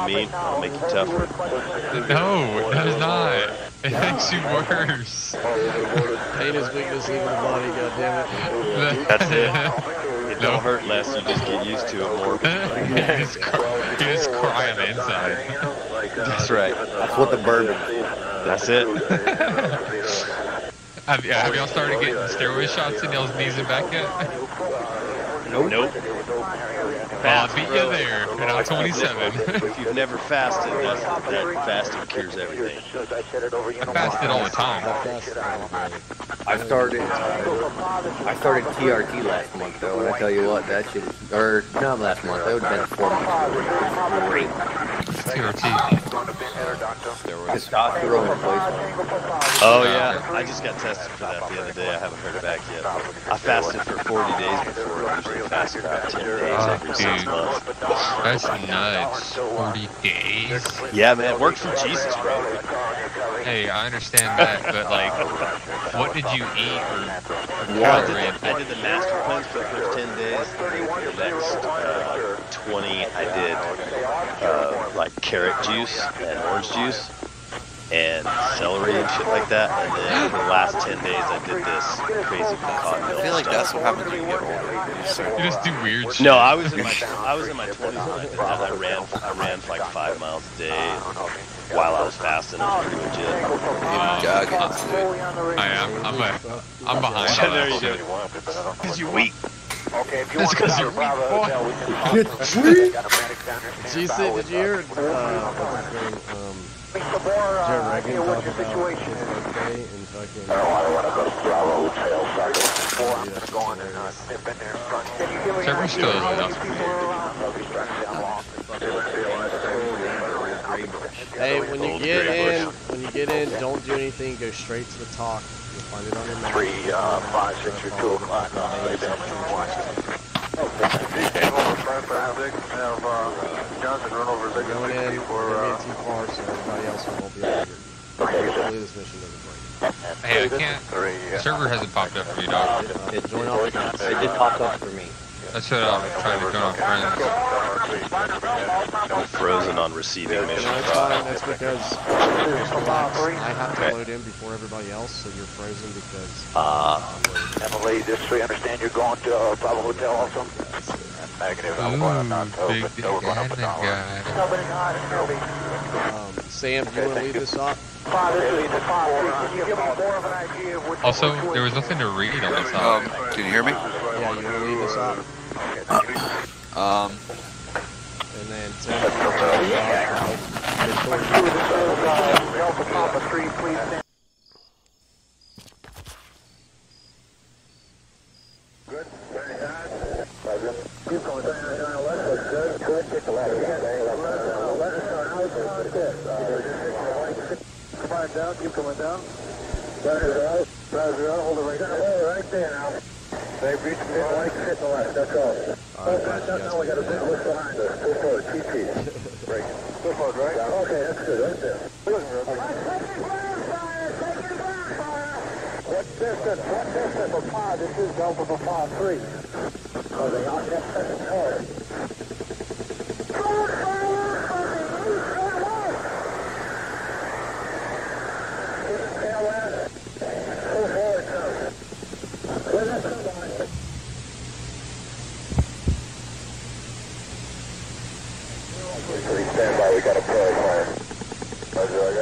what I mean? I'll make you tougher. No, it does not. It makes you worse. Pain is weakness, even the body, goddammit. That's it. It don't hurt less, you just get used to it more. you, just cry, you just cry inside. That's right. That's what the bourbon That's it. Have, have y'all started getting steroid shots in y'all's knees and back yet? Nope. Nope. Well, I beat you there, and I'm 27. if you've never fasted, that, that fasting cures everything. I fasted all the time. I started. Uh, I started TRT last month though, and I tell you what, that shit is, or not last month. That would have been four months ago. Great. TRT. Testosterone replacement. Oh yeah, I just got tested for that the other day. I haven't heard it back yet. I fasted for 40 days before. I usually fast for about 10 days every six months. That's nuts. 40 days? Yeah, man, work for Jesus, bro. Hey, I understand that, but like, what did you eat or I did, I did the master cleanse for the first 10 days. The next uh, 20, I did uh, like carrot juice and orange juice and celery and shit like that. And then for the last 10 days, I did this crazy pecan milk I feel like stuff. that's what happens when you get older. You You just do weird shit. No, I was in my I was in my 20s when I did that. I ran I ran for like five miles a day while I was fasting. It was pretty legit. Um, jogging. I am. I'm, a, I'm behind Yeah, there you go. Because you weak. That's because you're weak, boy. Did you see, did you hear, uh, what's his name, um, Joe Rogan talk about his birthday and fucking... Trevor still isn't enough. Hey, when you get in, bush. when you get in, don't do anything, go straight to the talk. You'll find it on your map. Three, uh, five, six, or two o'clock, uh, lay down in Washington. Have, Johnson run over We're going in, for, we're uh, too far, so everybody else won't be able to Hopefully this mission doesn't break. Hey, I can't. three, uh, server hasn't popped up for you, dog. It, Join off again. it just popped up for me. That's what I'm trying to join on friends. I'm frozen on receiving No, mission. it's fine. That's because I have to load in before everybody else, so you're frozen because Ah, I'm loading. Emily, this we understand you're going to, uh, Bravo Hotel also? Negative, I'm going not to, Ooh, big but dick we're going up and a dollar. guy. Um, Sam, do you want to lead this off? Also, there was nothing to read on this Um, side. can you hear me? Yeah, you want to lead this off? Um, And then off? down, keep coming down. Roger roger hold it right there. right there now. They reach the light, hit the left, that's all. All right, guys, Now we got a big lift behind us. Go forward, TT. Break. Go forward, right? Okay, that's good, right there. What distance, what distance for five? This is Delta for five, three. Oh, they are, yes, no. Please stand by, we got a play. Roger, I got your...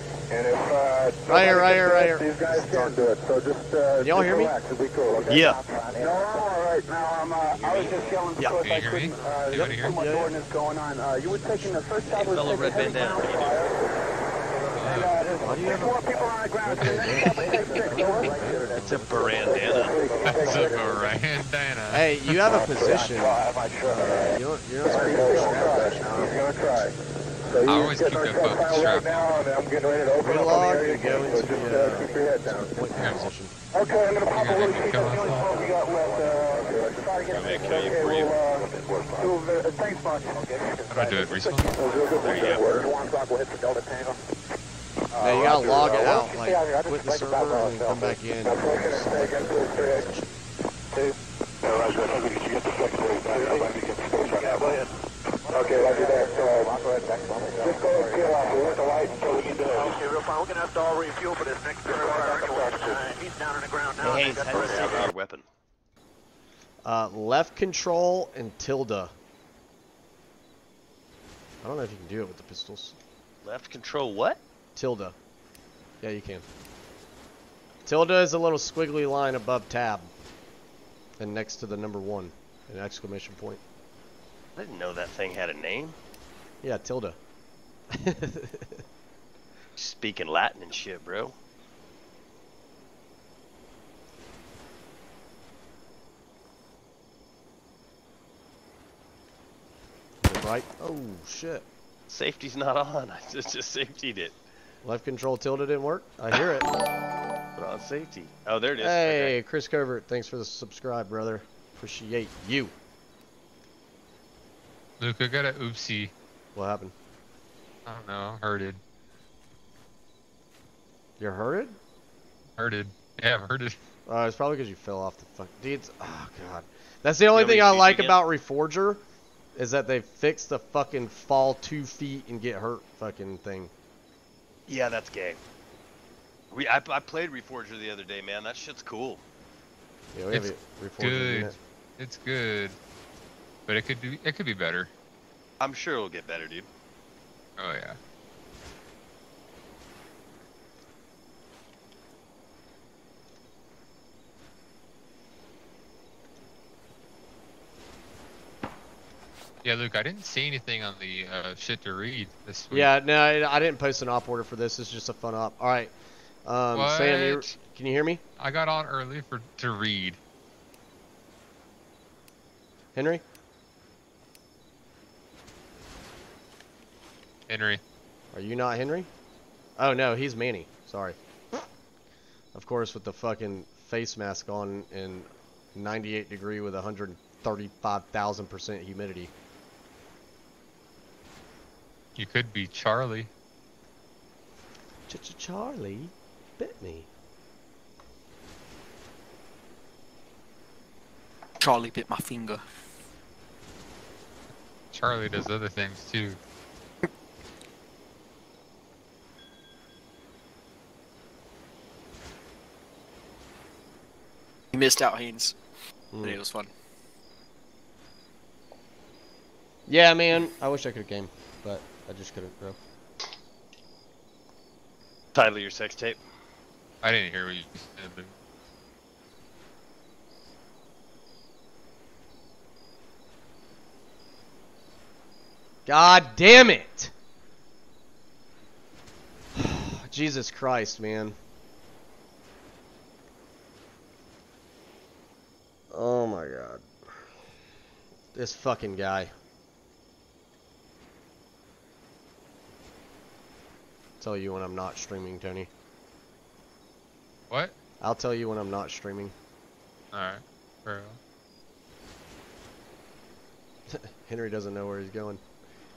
And if, uh... Right here, right here, right here. These guys can do it, so just, uh... Y'all hear me? relax. It'll be cool, okay? Yeah. No, all right. Now, I'm, uh, I was just yelling Yeah. because Can I couldn't, uh, Anybody there's hear too me? much Yeah, yeah. ordinance going on. Uh, you were taking the first shot was fellow red heavy bandana, ground what are you fire. And, uh, there's Why do you there's have more people on the ground. So the next shot will six, over. That's a barandana. That's a bandana. Hey, you have a position. Try, I sure. You don't, you're not supposed to be gonna strapped try. right He's now. gonna try. So I always keep that fucking profile strap right now, and I'm getting ready to open up on the area again, so just, uh, keep your head down. Point Yeah. position. Okay, I'm gonna pop a little make me sheet. kill That's the only smoke we got left. Uh, try to get I'm gonna this. kill you Okay, for you. we'll, uh, do a Thanks, Buck. How do I do it? Respawn? There you go. We'll hit the Delta Tango. Now you gotta log it out, like Yeah, I just quit the server and come back in. That's what I'm gonna say, again, two, three, eight. Two. Okay, Roger that. So, just go ahead and peel off. We'll hit the light until we get to Okay, real fine. We're gonna have to all refuel for this next bit. He's down on the ground now. Hey, Hayes, how do you say your weapon? Uh, left control and tilde. I don't know if you can do it with the pistols. Left control what? Tilde. Yeah, you can. Tilde is a little squiggly line above tab. And next to the number one. An exclamation point. I didn't know that thing had a name. Yeah, tilde. Speaking Latin and shit, bro. right? Oh, shit. Safety's not on. I just just safetied it. Left control tilde didn't work. I hear it. Put on safety. Oh, there it is. Hey, Okay. Chris Covert, thanks for the subscribe, brother. Appreciate you. Luke, I got a oopsie. What happened? I don't know. I'm hurted. You're hurted? Hurted. Yeah, I've heard. Uh, it's probably because you fell off the fuck. Dude, oh god. That's the only want me thing I like again? about Reforger, is that they fixed the fucking fall two feet and get hurt fucking thing. Yeah, that's gay. We I, I played Reforger the other day, man. That shit's cool. Yeah, we have It's a Reforger good. unit. It's good, but it could do. It could be better. I'm sure it'll get better, dude. Oh yeah. Yeah, Luke, I didn't see anything on the uh, shit to read this week. Yeah, no, I, I didn't post an op order for this. It's just a fun op. All right. Um, Sam, you, can you hear me? I got on early for to read. Henry? Henry. Are you not Henry? Oh, no, he's Manny. Sorry. Of course, with the fucking face mask on and 98 degree with 135,000% humidity. You could be Charlie. Ch-ch-Charlie bit me. Charlie bit my finger. Charlie does other things too. Missed out, Haynes. But hmm. it was fun. Yeah, man. I wish I could have came, but I just couldn't, bro. Title of your sex tape. I didn't hear what you said, but God damn it! Jesus Christ, man. Oh my god. This fucking guy. Tell you when I'm not streaming, Tony. what? I'll tell you when I'm not streaming. All right, bro. Henry doesn't know where he's going.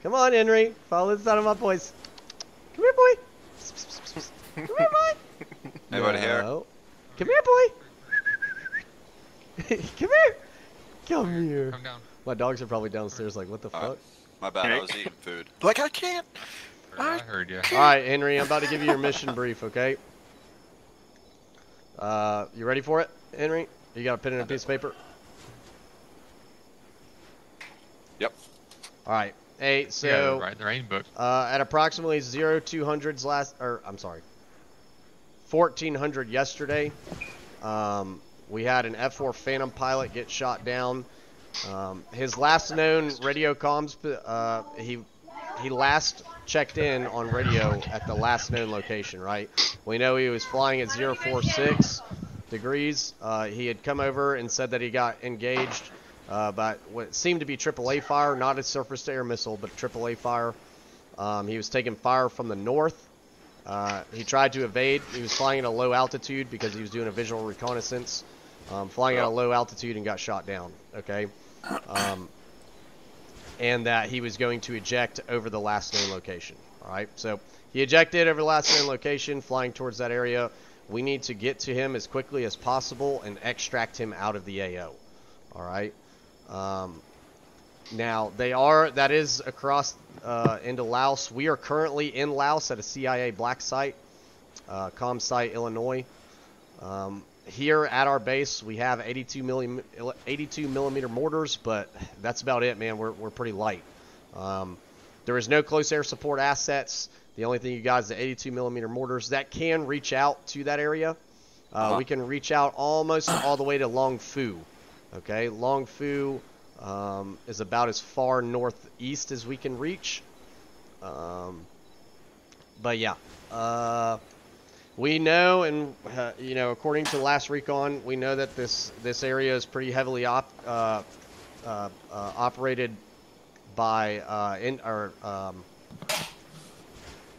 Come on, Henry. Follow the sound of my voice. Come here, boy. Come here, boy. Anybody here? Come here, boy. Come here. Come here. Come down. My dogs are probably downstairs like, what the Alright. fuck? My bad, I was eating food. Like I can't. Bro, I heard you. All right, Henry, I'm about to give you your mission brief, okay? Uh, you ready for it, Henry? You got a pen and a piece of paper? Yep. All right. Hey, yeah, so Rite in the Rain book. uh, at approximately 0200s last, or I'm sorry, 1400 yesterday, um, we had an F4 Phantom pilot get shot down. Um, his last known radio comms, uh, he he last checked in on radio at the last known location, right? We know he was flying at 046 degrees. Uh, he had come over and said that he got engaged uh, by what seemed to be AAA fire, not a surface-to-air missile, but AAA fire. Um, he was taking fire from the north. Uh, he tried to evade. He was flying at a low altitude because he was doing a visual reconnaissance. Um, flying at a low altitude and got shot down. Okay. Um, and that he was going to eject over the last known location. All right, so he ejected over the last known location, flying towards that area. We need to get to him as quickly as possible and extract him out of the AO. All right. Um, now they are that is across uh, into Laos. We are currently in Laos at a CIA black site, uh, com site, Illinois. Um, here at our base, we have 82 milli 82 millimeter mortars, but that's about it, man. We're we're pretty light. Um, there is no close air support assets. The only thing you got is the 82 millimeter mortars that can reach out to that area. Uh, Uh-huh. We can reach out almost all the way to Long Fu. Okay, Long Fu um, is about as far northeast as we can reach. Um, but yeah, uh, we know, and uh, you know, according to last recon, we know that this this area is pretty heavily op, uh, uh, uh, operated by uh, in um,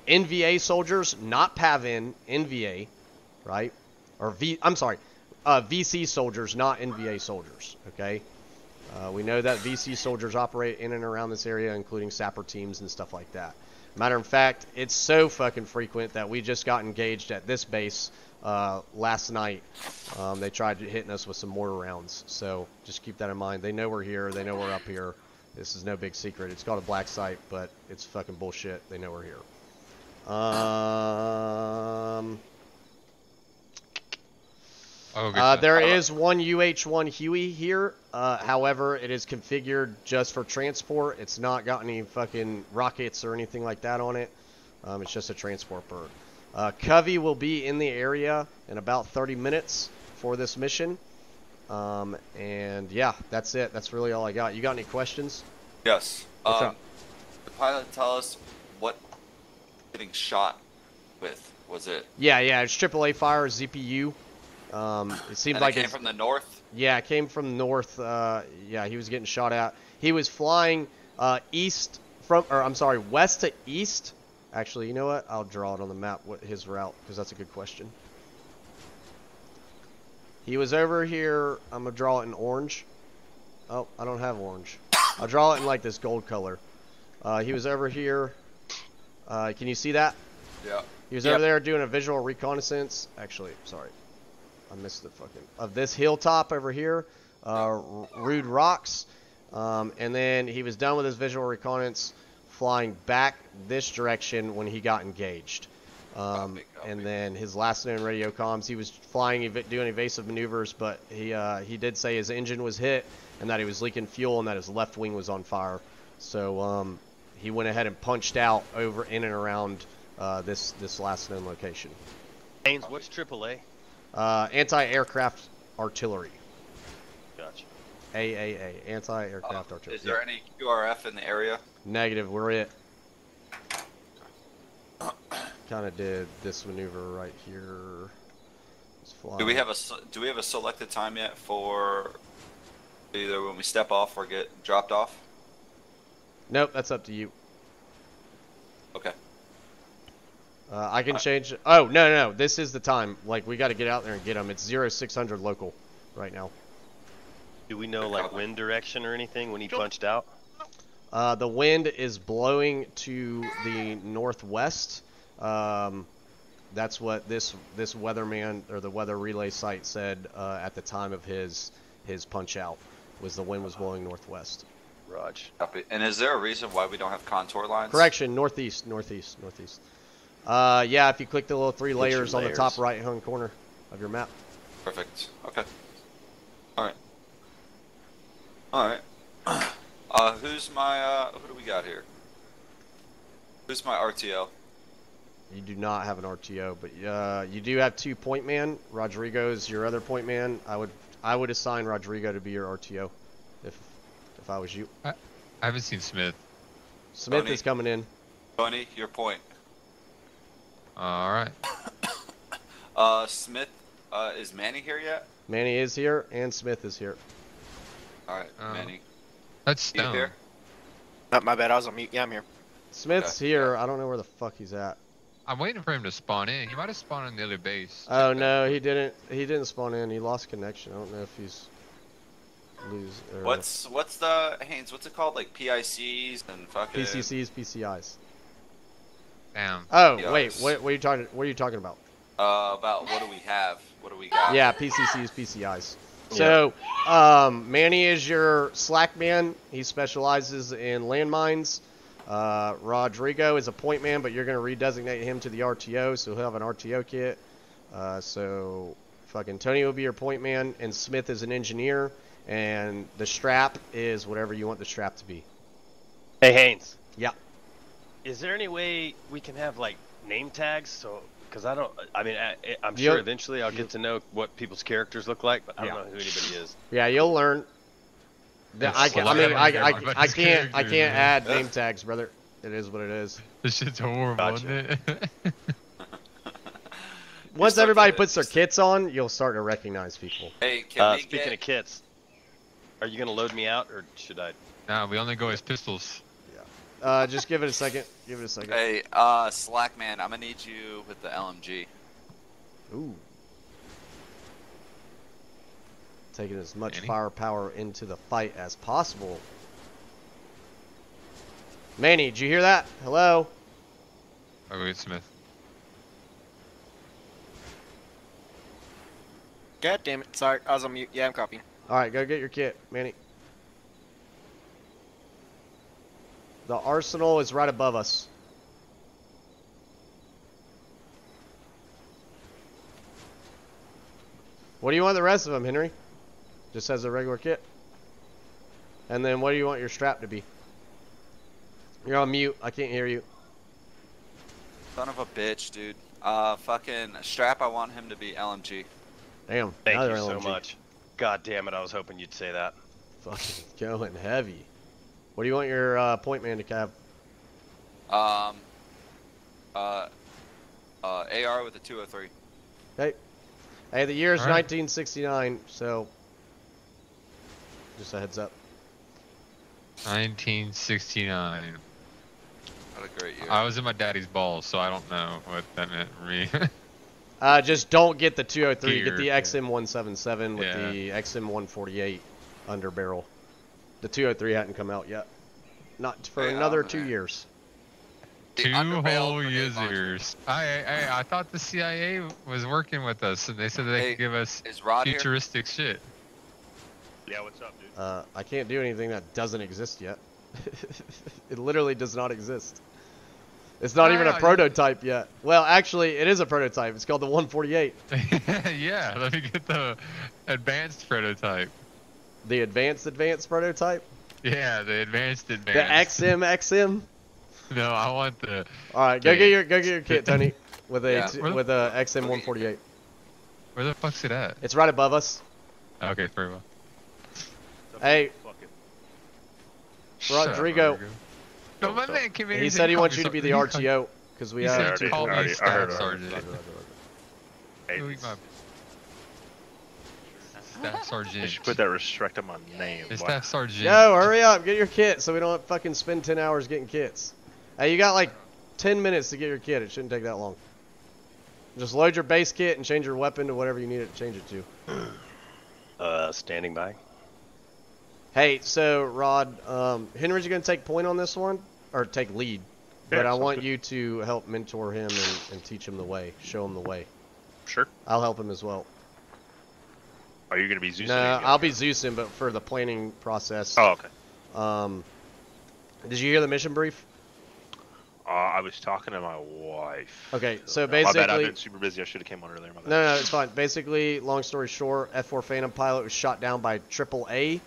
NVA soldiers, not PAVN, NVA, right? Or V, I'm sorry, uh, VC soldiers, not NVA soldiers. Okay. We know that VC soldiers operate in and around this area, including sapper teams and stuff like that. Matter of fact, it's so fucking frequent that we just got engaged at this base uh, last night. Um, they tried hitting us with some mortar rounds, so just keep that in mind. They know we're here. They know we're up here. This is no big secret. It's called a black site, but it's fucking bullshit. They know we're here. Um, Oh, uh, there is one UH-1 Huey here. Uh, however, it is configured just for transport. It's not got any fucking rockets or anything like that on it. Um, it's just a transport bird. Uh, Covey will be in the area in about 30 minutes for this mission. Um, and yeah, that's it. That's really all I got. You got any questions? Yes. What's um, up? The pilot tell us what getting shot with was it? Yeah, yeah. It's AAA fire ZPU. Um, it seemed And like it came from the north. Yeah, it came from north. Uh, yeah, he was getting shot at. He was flying uh, east from, or I'm sorry, west to east. Actually, you know what? I'll draw it on the map. What his route? Because that's a good question. He was over here. I'm gonna draw it in orange. Oh, I don't have orange. I'll draw it in like this gold color. Uh, he was over here. Uh, can you see that? Yeah. He was Yep. over there doing a visual reconnaissance. Actually, sorry, I missed the fucking of this hilltop over here, uh, rude rocks, um, and then he was done with his visual reconnaissance, flying back this direction when he got engaged. Um, and then his last known radio comms, he was flying, ev- doing evasive maneuvers, but he uh, he did say his engine was hit and that he was leaking fuel and that his left wing was on fire. So um, he went ahead and punched out over in and around uh, this this last known location. Haynes, what's AAA? Uh, anti-aircraft artillery, Gotcha. AAA, anti-aircraft Uh, artillery. is there any QRF in the area? Negative, we're it. Kind of did this maneuver right here. Do we have a do we have a selected time yet for either when we step off or get dropped off? Nope, that's up to you. Okay. Uh, I can change. Oh no, no, this is the time. Like we got to get out there and get them. It's zero six hundred local right now. Do we know like wind direction or anything when he punched out? Uh, the wind is blowing to the northwest. Um, that's what this this weatherman or the weather relay site said uh, at the time of his his punch out was the wind was blowing northwest. Raj. Copy. And is there a reason why we don't have contour lines? Correction, northeast, northeast, northeast. Uh, yeah, if you click the little three Which layers on the top right hand corner of your map. Perfect. Okay. All right. All right. Uh, who's my uh? Who do we got here? Who's my RTO? You do not have an RTO, but uh, you do have two point man. Rodrigo's your other point man. I would I would assign Rodrigo to be your RTO, if if I was you. I haven't seen Smith. Smith Tony. is coming in. Tony, your point. All right. Uh, Smith. Uh, is Manny here yet? Manny is here, and Smith is here. All right, Oh. Manny. That's You Stone. here? Oh, my bad. I was on mute. Yeah, I'm here. Smith's Okay, here. I don't know where the fuck he's at. I'm waiting for him to spawn in. He might have spawned in the other base. Oh no, he didn't. He didn't spawn in. He lost connection. I don't know if he's. lose. Or What's what's the Haynes? What's it called? Like PICs and fucking PCCs, PCIs? Damn. Oh PCIs. wait, what, what are you talking? What are you talking about? Uh, about what do we have? What do we got? Yeah, PCCs, PCIs. So, um, Manny is your slack man. He specializes in landmines. Uh, Rodrigo is a point man, but you're going to redesignate him to the RTO, so he'll have an RTO kit. Uh, so, fucking Tony will be your point man, and Smith is an engineer, and the strap is whatever you want the strap to be. Hey Haynes. Yeah. Is there any way we can have like name tags? So, because I don't. I mean, I, I'm You'll- sure eventually I'll get to know what people's characters look like, but I don't Yeah. know who anybody is. Yeah, you'll learn. The- I, can, I mean, I I, I, I can't, I can't man. add name tags, brother. It is what it is. This shit's horrible, Gotcha. isn't it? Once everybody puts their kits on, you'll start to recognize people. Hey, can Uh, speaking get? of kits, are you gonna load me out or should I? nah, we only go as pistols. Uh, just give it a second. Give it a second. Hey, uh, Slackman, I'm gonna need you with the LMG. Ooh. Taking as much Manny? firepower into the fight as possible. Manny, did you hear that? Hello? Oh, wait, Smith. God damn it. Sorry, I was on mute. Yeah, I'm copying. Alright, go get your kit, Manny. The arsenal is right above us. What do you want the rest of them, Henry? Just as a regular kit? And then what do you want your strap to be? You're on mute. I can't hear you. Son of a bitch, dude. Uh, fucking strap. I want him to be LMG. Damn. Thank another you so much. God damn it! I was hoping you'd say that. Fucking going heavy. What do you want your uh, point man to have? Um, uh, uh, AR with a 203. Hey, hey, the year is All right. 1969, so just a heads up. 1969. What a great year. I was in my daddy's balls, so I don't know what that meant for me. Uh, just don't get the 203. Get the. XM177 with Yeah. the XM148 under barrel. The 203 hadn't come out yet. Not for Hey, another two years. The Two underbarrel whole grenade launcher. I, I I thought the CIA was working with us, and they said they Hey, could give us Is Rod here? futuristic shit. Yeah, what's up, dude? Uh, I can't do anything that doesn't exist yet. it literally does not exist. It's not even a Wow, you- prototype yet. Well, actually, it is a prototype. It's called the 148. yeah, let me get the advanced prototype. The advanced advanced prototype. Yeah, the advanced advanced. The. XM XM. No, I want the. All right, go The- get your go get your kit, Tony, with a Yeah. t- the- with a XM 148. Where the fuck's it at? It's right above us. Okay, very well. Hey, Fuck it. Shut up, Rodrigo. No, my man came in. He said he wants you to be the something. He called- RTO because we He have. said already- call I already- me I heard staff already. sergeant. Hey, Who my staff I sergeant? should put that restrict on my name. His Why- staff sergeant. Yo, hurry up, get your kit so we don't fucking spend 10 hours getting kits. Hey, you got like 10 minutes to get your kit. It shouldn't take that long. Just load your base kit and change your weapon to whatever you need it to change it to. Uh, standing by. Hey, so Rod, um, Henry's you gonna take point on this one or take lead? Yeah, But I want good. you to help mentor him and, and teach him the way, show him the way. Sure. I'll help him as well. Are you gonna be Zeus? No, I'll be Zeusing, but for the planning process. Oh, okay. Um, did you hear the mission brief? Uh, I was talking to my wife. Okay, so basically, my bad. I've been super busy. I should have came on earlier. My bad. No, no, it's fine. Basically, long story short, F4 Phantom pilot was shot down by Triple A,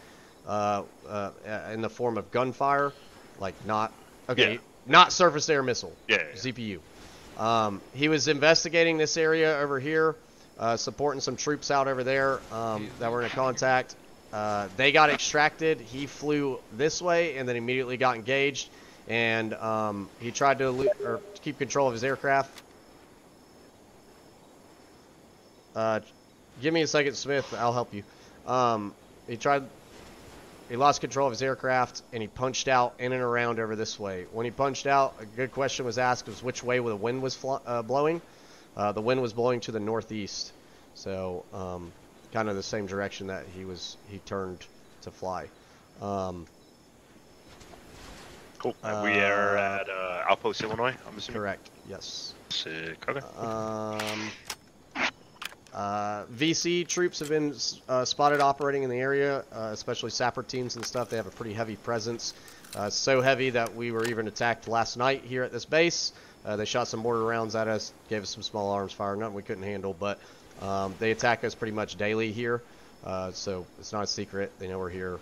uh, uh, in the form of gunfire, like not okay, Yeah. not surface air missile, Yeah, yeah, yeah. ZPU. Um, he was investigating this area over here, uh, supporting some troops out over there um, that were in contact. Uh, they got extracted. He flew this way and then immediately got engaged, and um, he tried to or keep control of his aircraft. Uh, give me a second, Smith. I'll help you. Um, he tried. He lost control of his aircraft and he punched out in and around over this way. When he punched out, a good question was asked: was which way the wind was uh, blowing? Uh, the wind was blowing to the northeast, so um, kind of the same direction that he was. He turned to fly. Um, Cool. And we are Uh, at uh, Outpost, Illinois. I'm assuming. correct. Yes. Sick. Okay. Um, uh, VC troops have been uh, spotted operating in the area, uh, especially sapper teams and stuff. They have a pretty heavy presence. Uh, so heavy that we were even attacked last night here at this base. Uh, they shot some mortar rounds at us, gave us some small arms fire, nothing we couldn't handle, but um, they attack us pretty much daily here. Uh, so it's not a secret. They know we're here.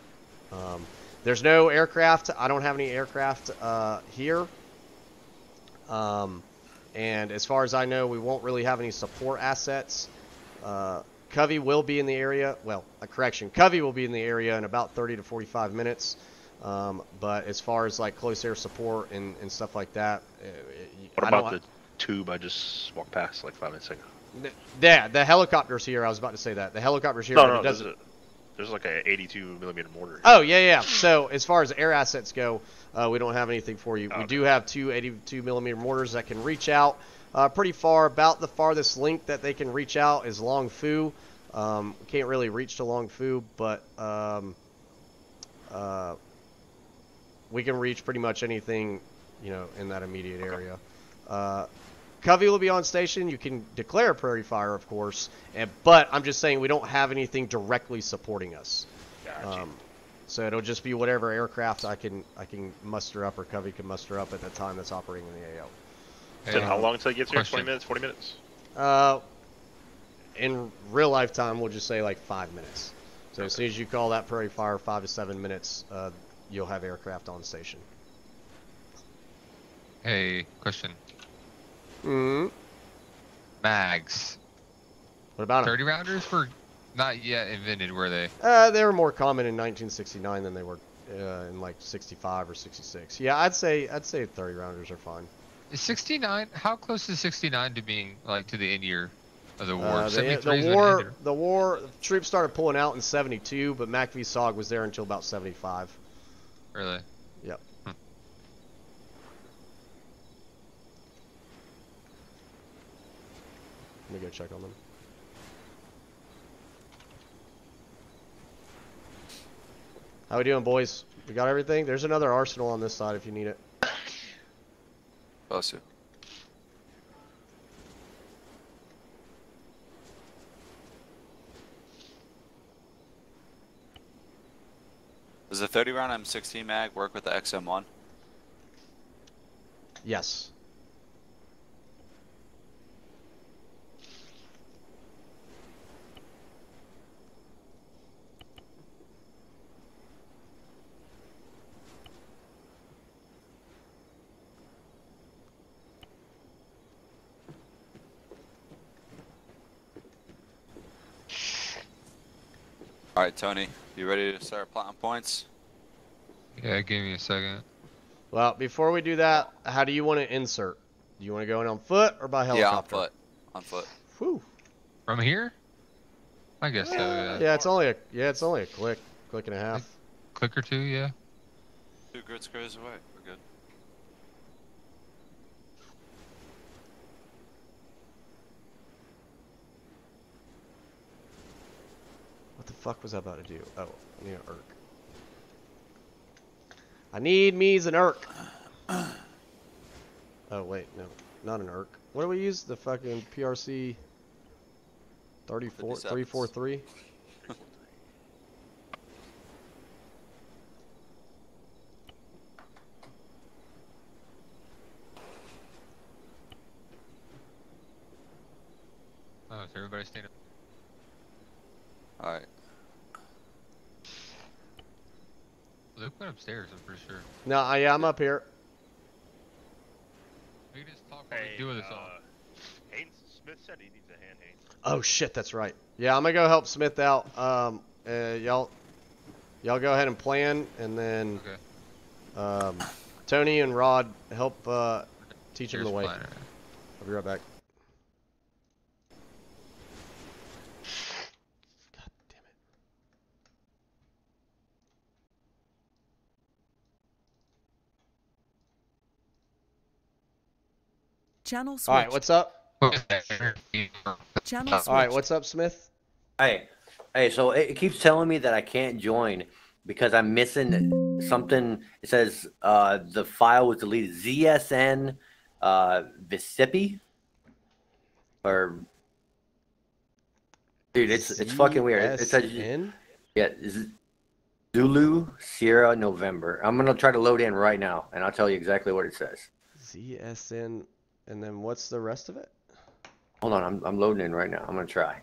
Um, there's no aircraft. I don't have any aircraft uh, here. Um, and as far as I know, we won't really have any support assets. Uh, Covey will be in the area. Well, a correction. Covey will be in the area in about 30 to 45 minutes. Um, but as far as like close air support and, and stuff like that, uh, What about the tube I just walked past like five minutes ago? the, yeah, the helicopters here. I was about to say that the helicopters here. No, no, it there's, doesn't. a, there's like a 82 millimeter mortar. Oh yeah, yeah. So as far as air assets go, uh, we don't have anything for you. We Okay. do have two 82 millimeter mortars that can reach out uh, pretty far. About the farthest link that they can reach out is Long Fu. Um, we can't really reach to Long Fu, but um, uh, we can reach pretty much anything, you know, in that immediate area. Uh, Covey will be on station. You can declare prairie fire, of course, and, but I'm just saying we don't have anything directly supporting us. Gotcha. Um, so it'll just be whatever aircraft I can I can muster up or Covey can muster up at the time that's operating in the AO. So how uh, long until it gets here? 20 minutes? 40 minutes? Uh, in real lifetime, we'll just say like five minutes. So as soon as you call that prairie fire, five to seven minutes, uh, you'll have aircraft on station. Hey, question. Hmm Mags. What about them? 30 rounders were not yet invented, were they? Uh, they were more common in 1969 than they were uh, in like 65 or 66. Yeah, I'd say I'd say 30 rounders are fine. Is 69? How close is 69 to being like to the end year of the war? Uh, the, 73 the war, the war, troops started pulling out in 72, but MACV SOG was there until about 75. Really? Let me go check on them. How we doing, boys? We got everything? There's another arsenal on this side if you need it. Bless you. Does the 30 round M16 mag work with the XM1? Yes. Alright, Tony, you ready to start plotting points? Yeah, give me a second. Well, before we do that, how do you want to insert? Do you want to go in on foot or by helicopter? Yeah, on helicopter? foot. On foot. Whew. From here? I guess so, yeah. Yeah, it's only a yeah, it's only a click, click and a half. Click or two, yeah. Two grid squares away. We're good. What the fuck was I about to do? Oh, I need an irk. I need me's an irk. Oh wait, no, not an irk. What do we use? The fucking PRC 34 343? Oh, is everybody staying up? Alright. Luke went upstairs, I'm pretty sure. No, I, yeah, I'm up here. We can just talk while Hey, we do this all. uh, Haynes Smith said he needs a hand, Haynes. Oh shit, that's right. Yeah, I'm gonna go help Smith out. Um, uh, y'all, y'all go ahead and plan, and then Okay. um, Tony and Rod help uh, teach him the way. planner. I'll be right back. Channel switch. All right, what's up? Channel switch. All right, what's up, Smith? Hey, hey. So it, it keeps telling me that I can't join because I'm missing something. It says uh, the file was deleted. ZSN uh, Visipi or dude, it's it's fucking weird. It says CSN? yeah, Z- Zulu Sierra November. I'm gonna try to load in right now, and I'll tell you exactly what it says. ZSN, and then what's the rest of it? Hold on, I'm I'm loading in right now. I'm gonna try.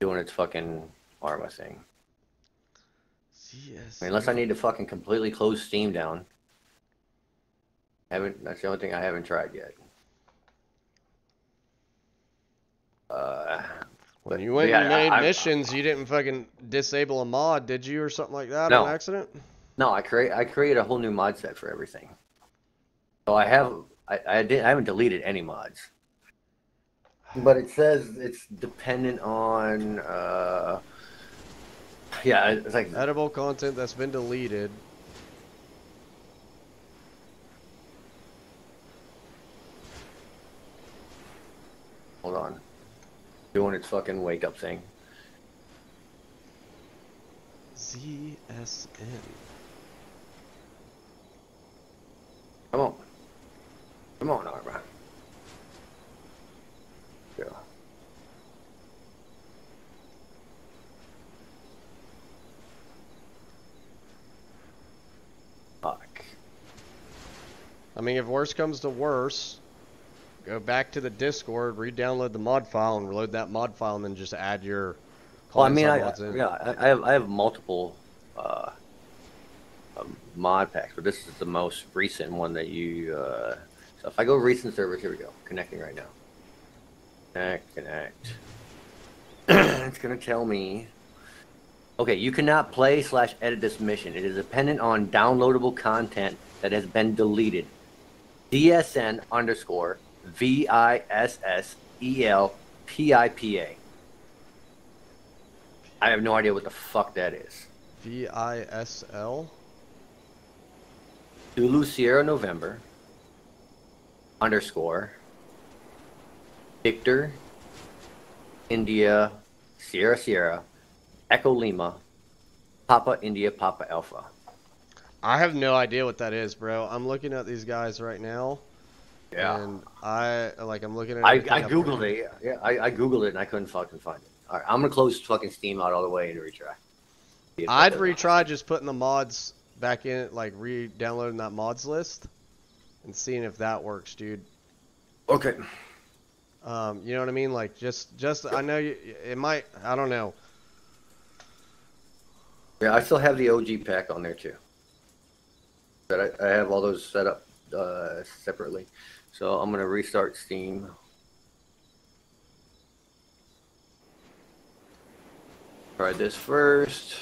Doing its fucking Arma thing. I mean, unless I need to fucking completely close Steam down. Haven't. That's the only thing I haven't tried yet. Uh, When you went yeah, and made I- I- missions, you didn't fucking disable a mod, did you, or something like that No. on accident? No, I create I create a whole new mod set for everything. So I have I I, did, I haven't deleted any mods. But it says it's dependent on uh yeah, it's like Edible content that's been deleted. hold on. Doing its fucking wake up thing. ZSN. Come on. Come on, Arma. Yeah. Fuck. I mean, if worse comes to worse, go back to the Discord, re-download the mod file, and reload that mod file, and then just add your. Well, I mean, I, mods yeah, I I have I have multiple uh, um, mod packs, but this is the most recent one that you. Uh, so if I go recent servers, here we go, connecting right now. Connect, connect. it's gonna tell me. Okay, you cannot play slash edit this mission. It is dependent on downloadable content that has been deleted. ZSN underscore V I S S E L P I P A. I have no idea what the fuck that is. V I S L. Zulu Sierra November underscore Victor India Sierra Sierra Echo Lima Papa India Papa Alpha. I have no idea what that is, bro. I'm looking at these guys right now, and I like I'm looking at. I, I googled it. Yeah, I, I googled it and I couldn't fucking find it. All right, I'm gonna close fucking Steam out all the way and retry. See if that I'd retry just putting the mods back in, like re-downloading that mods list, and seeing if that works, dude. Okay. Um, you know what I mean? Like just, just I know you, it might. I don't know. Yeah, I still have the OG pack on there too. But I, I have all those set up uh, separately. So I'm gonna restart Steam. Try this first.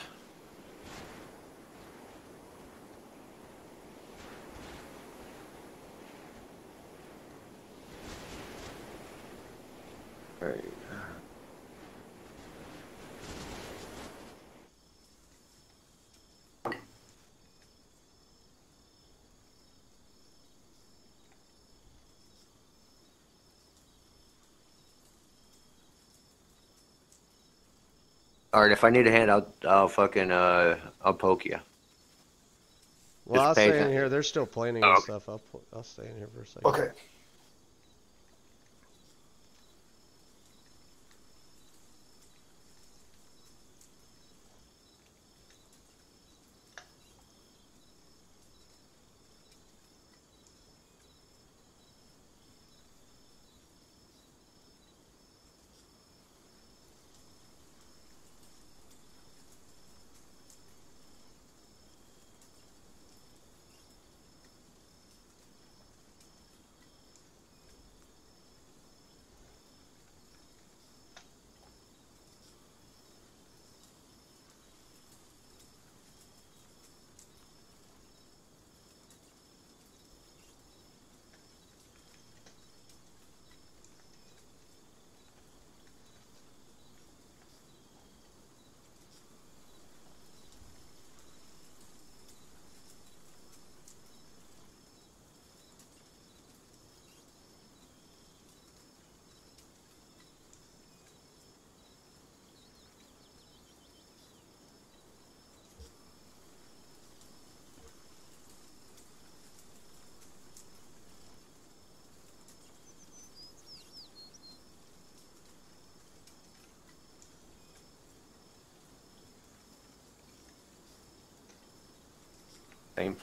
Alright. Alright, if I need a hand, I'll, I'll fucking, uh, I'll poke you. Well, Just I'll stay in here. They're still planning Oh, and okay. stuff. I'll, I'll stay in here for a second. Same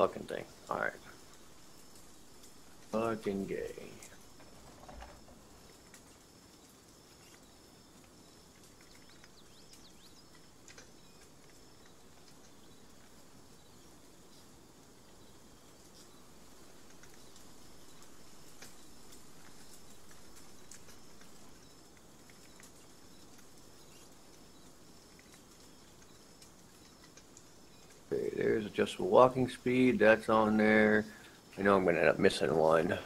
fucking thing. Alright. Fucking gay. Okay, there's walking speed. That's on there. I know I'm gonna end up missing one.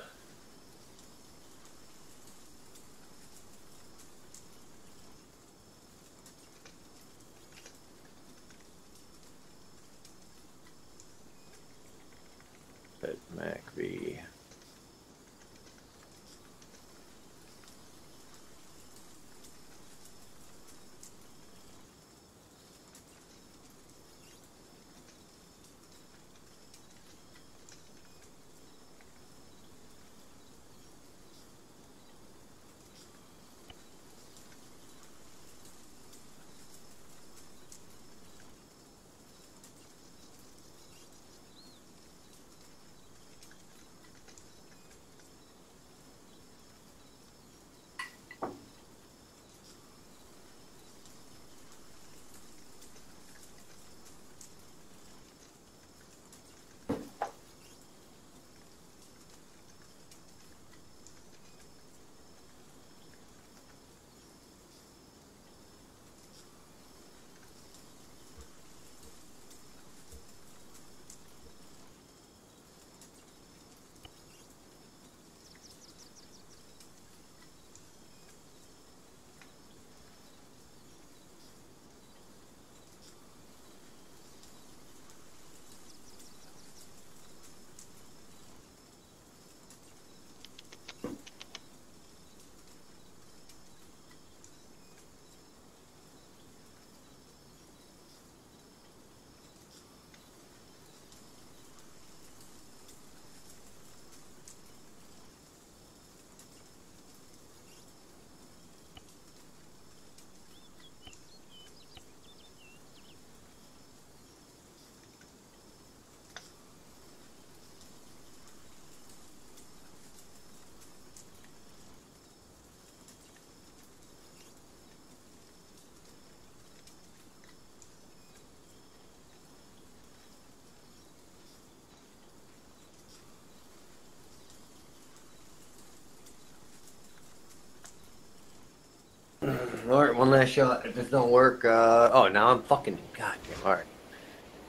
One last shot. If this don't work, uh, oh, now I'm fucking, goddamn, alright.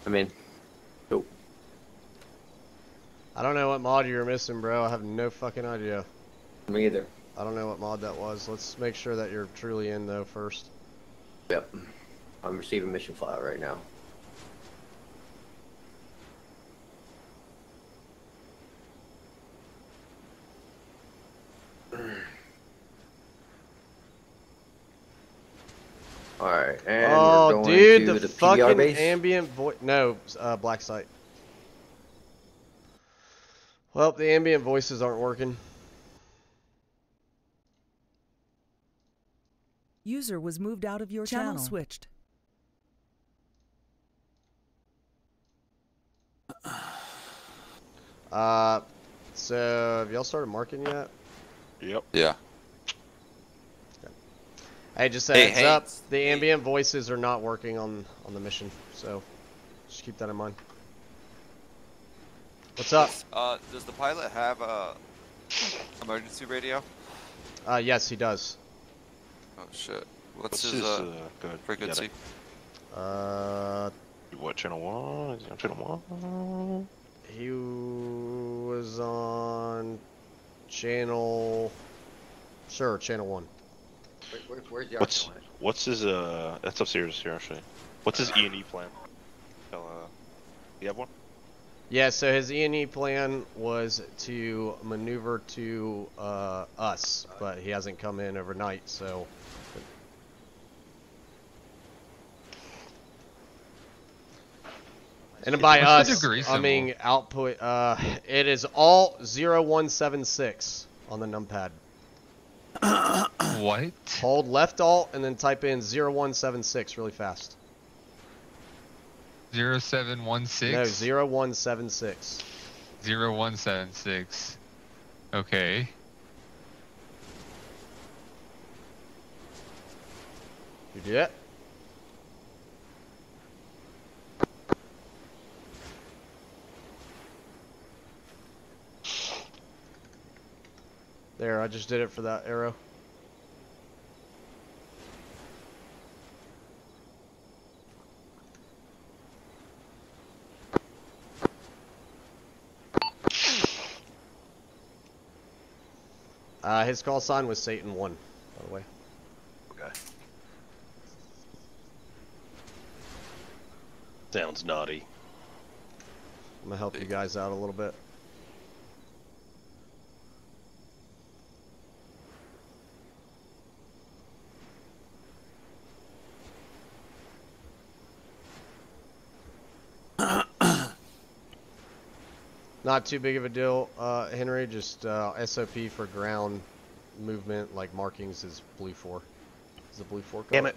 I mean, oh, I don't know what mod you were missing, bro. I have no fucking idea. me either. I don't know what mod that was. Let's make sure that you're truly in though first. Yep. I'm receiving mission file right now. Alright, and we're oh, going dude, to the, the, fucking base. ambient voice. No, uh, black site. Well, the ambient voices aren't working. User was moved out of your channel. Channel. switched. Uh, so have y'all started marking yet? Yep. Yeah. Hey, just a Hey, heads hey. up. The ambient voices are not working on on the mission, so just keep that in mind. What's up? Uh, does the pilot have a emergency radio? Uh, yes, he does. Oh shit. What's What's, his, his, uh, uh, good. frequency? Uh, What channel one? Is he on channel one? he was on channel. Sure, channel one. Where, where, where's the What's what's his uh? That's upstairs here actually. What's his E and E plan? Uh, you have one? Yeah, so his E&E plan was to maneuver to uh, us, but he hasn't come in overnight, so. And by us, I mean output. Uh, it is all 0176 on the numpad. What? Hold left alt and then type in 0176 really fast. Zero seven one six. No, zero one seven six. Zero one seven six. Okay. You do it? There, I just did it for that arrow. Uh, his call sign was Satan 1, by the way. Okay. Sounds naughty. I'm gonna help you guys out a little bit. Not too big of a deal, uh, Henry. Just uh, SOP for ground movement, like markings, is blue four. Is the blue four? Color? Damn it.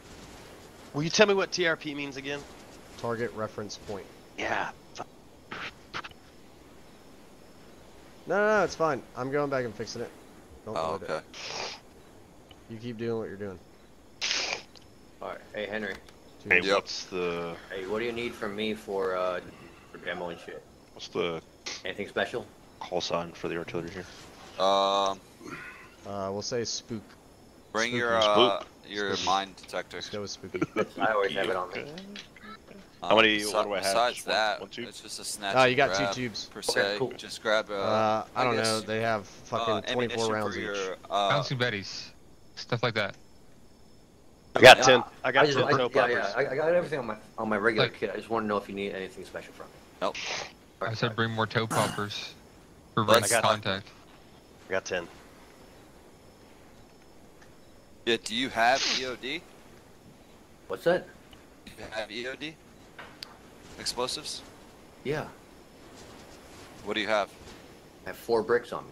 Will you tell me what TRP means again? Target reference point. Yeah. No, no, no, it's fine. I'm going back and fixing it. Don't Oh, worry about okay. it. You keep doing what you're doing. All right. Hey Henry. Hey, what's the Hey, what do you need from me for uh for demo and shit? what's the Anything special? call sign for the artillery here? Um, Uh, we'll say spook. bring Spooky. your uh, your Spooky. mine detector. Let's go with spooky. I always have it on me. How many- besi- what do I have? Besides Just one- that, one tube? it's just a snatch. Oh, you and got two tubes. per Okay, se. cool. Just grab. Uh, Uh, I don't know. They have fucking uh, 24 rounds for each. your, uh, Bouncing betties. Stuff like that. I got Yeah, 10. I got I just, 10 I, toe yeah, poppers. yeah, I, I got everything on my on my regular Like- kit. I just want to know if you need anything special from me. Nope. I said bring more toe poppers for Let's- I got- contact. I got 10. Yeah, do you have EOD? What's that? Do you have EOD? Explosives? Yeah, What do you have? I have four bricks on me.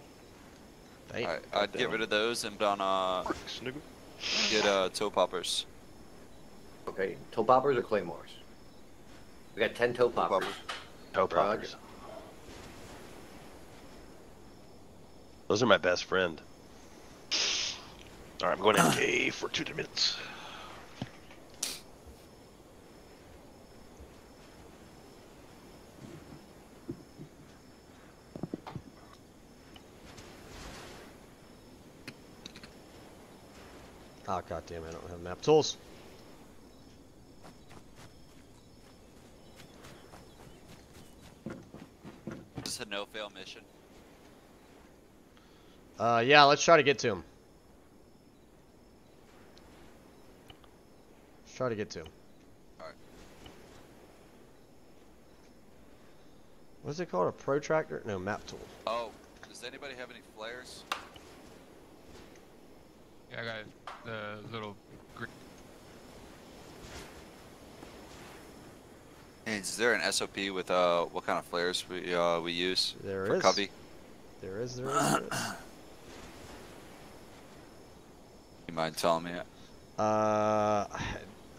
Damn. Alright, I'd get rid of those and put on uh Snuggle. get uh toe poppers. Okay, toe poppers or claymores? We got ten toe poppers. poppers. Toe poppers. Those are my best friend. All right, I'm going MK for two minutes. Ah, oh god damn I don't have map tools. This is a no fail mission. Uh, yeah, let's try to get to him. Let's try to get to him. Alright. What is it called? A protractor? No, map tool. Oh, does anybody have any flares? Yeah, I got the little. Green... And is there an SOP with uh what kind of flares we uh we use There for is. cubby? There is, there is, there is. You mind telling me? Uh, uh,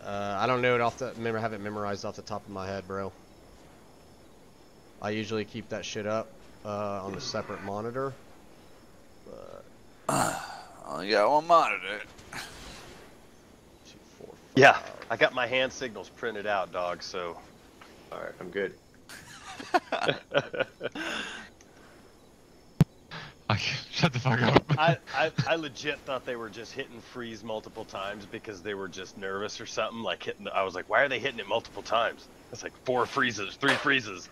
I don't know it off the. Remember, have it memorized off the top of my head, bro. I usually keep that shit up uh, on a separate monitor. But Oh yeah, well monitor. two, four, Yeah. I got my hand signals printed out, dog, so. All right, I'm good. I shut the fuck up. I, I, I legit thought they were just hitting freeze multiple times because they were just nervous or something. Like hitting, I was like, why are they hitting it multiple times? It's like four freezes, three freezes.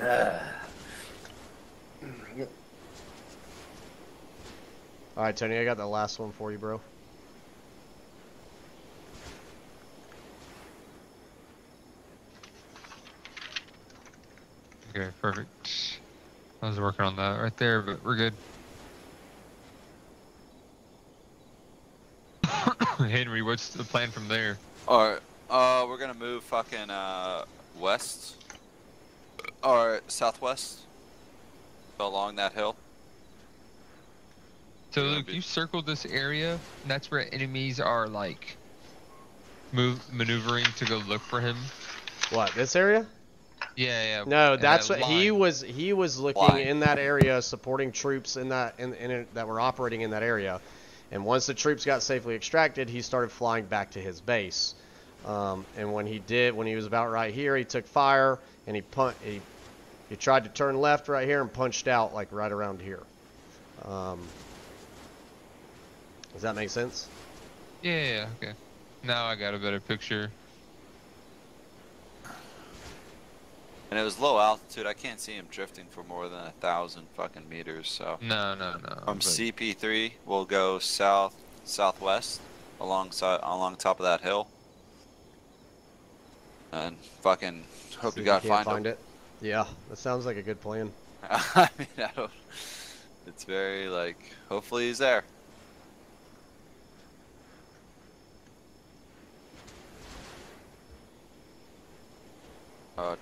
All right, Tony, I got the last one for you, bro. Okay, perfect. I was working on that right there, but we're good. Henry, what's the plan from there? Alright, uh we're gonna move fucking uh west. Or southwest. Along that hill. So Yeah, Luke, but- you circled this area, and that's where enemies are like move maneuvering to go look for him. What this area? Yeah, yeah. No, that's that what he was. He was looking Line. in that area, supporting troops in that in, in it, that were operating in that area. And once the troops got safely extracted, he started flying back to his base. Um, and when he did, when he was about right here, he took fire and he pun- he he tried to turn left right here and punched out like right around here. Um, does that make sense? Yeah, yeah, okay. Now I got a better picture. And it was low altitude. I can't see him drifting for more than a thousand fucking meters. So No, no, no. from but- CP3, we'll go south southwest alongside along top of that hill. And fucking hope See you if find, find it. Yeah, that sounds like a good plan. I mean, I don't. It's very like. Hopefully he's there. Uh,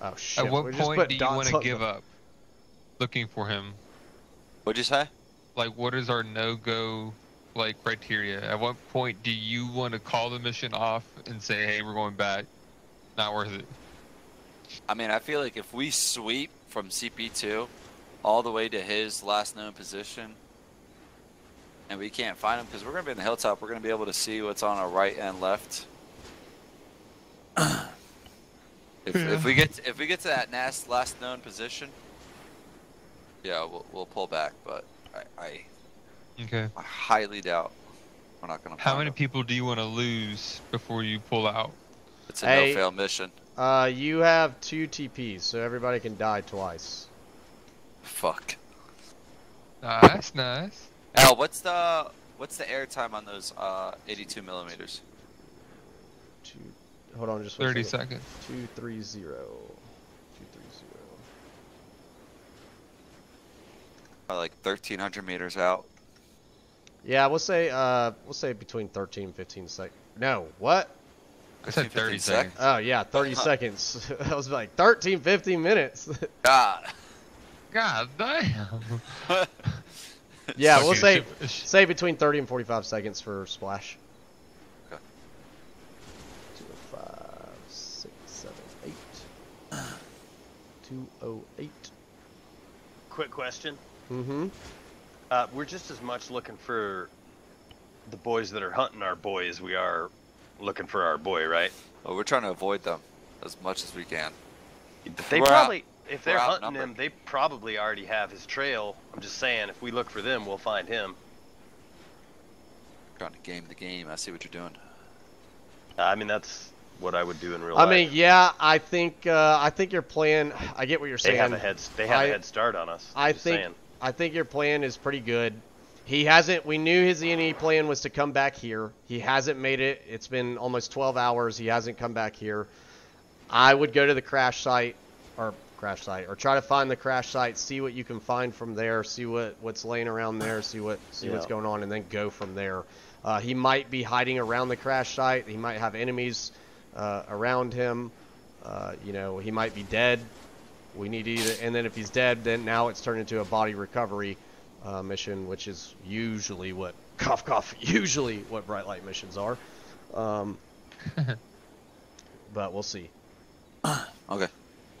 Oh shit! At what we just point put do you want to give up looking for him? What'd you say? Like, what is our no-go like criteria? At what point do you want to call the mission off and say, "Hey, we're going back"? Not worth it. I mean, I feel like if we sweep from CP2 all the way to his last known position, and we can't find him because we're going to be in the hilltop, we're going to be able to see what's on our right and left. if, if we get if we get to that last last known position, yeah, we'll, we'll pull back. But I, I, Okay. I highly doubt we're not going to. How many people do you want to lose before you pull out? It's a Hey. no fail mission. Uh, you have two TPs, so everybody can die twice. Fuck. Nice, nice. Al, what's the what's the airtime on those uh 82 millimeters? Two. Hold on, just one Thirty second. seconds. Two three zero. Two three zero. Uh, like 1300 meters out. Yeah, we'll say uh, we'll say between 13 and 15 seconds. No, what? I said 30 sec- seconds. Oh yeah, 30 seconds. I was like 13, 15 minutes. God. God damn. yeah, we'll say say between 30 and 45 seconds for splash. Okay. Two oh five, six, seven, eight. Two oh eight. Quick question. Mm-hmm. Uh, we're just as much looking for the boys that are hunting our boy as we are looking for our boy, right? Well, we're trying to avoid them as much as we can. They We're out- probably, if they're hunting outnumbered. him, they probably already have his trail. I'm just saying, if we look for them, we'll find him. Trying to game the game. I see what you're doing. I mean, that's what I would do in real I life. I mean, yeah, I think uh, I think your plan. I get what you're saying. they have a head. They have I- a head start on us. I think saying. I think your plan is pretty good. He hasn't. We knew his E plan was to come back here. He hasn't made it. It's been almost 12 hours. He hasn't come back here. I would go to the crash site, or crash site, or try to find the crash site. See what you can find from there. See what what's laying around there. See what see what's going on, and then go from there. Uh, he might be hiding around the crash site. He might have enemies uh, around him. Uh, you know, he might be dead. We need to either, and then if he's dead, then now it's turned into a body recovery uh, mission, which is usually what cough cough usually what bright light missions are. Um, but we'll see. Okay.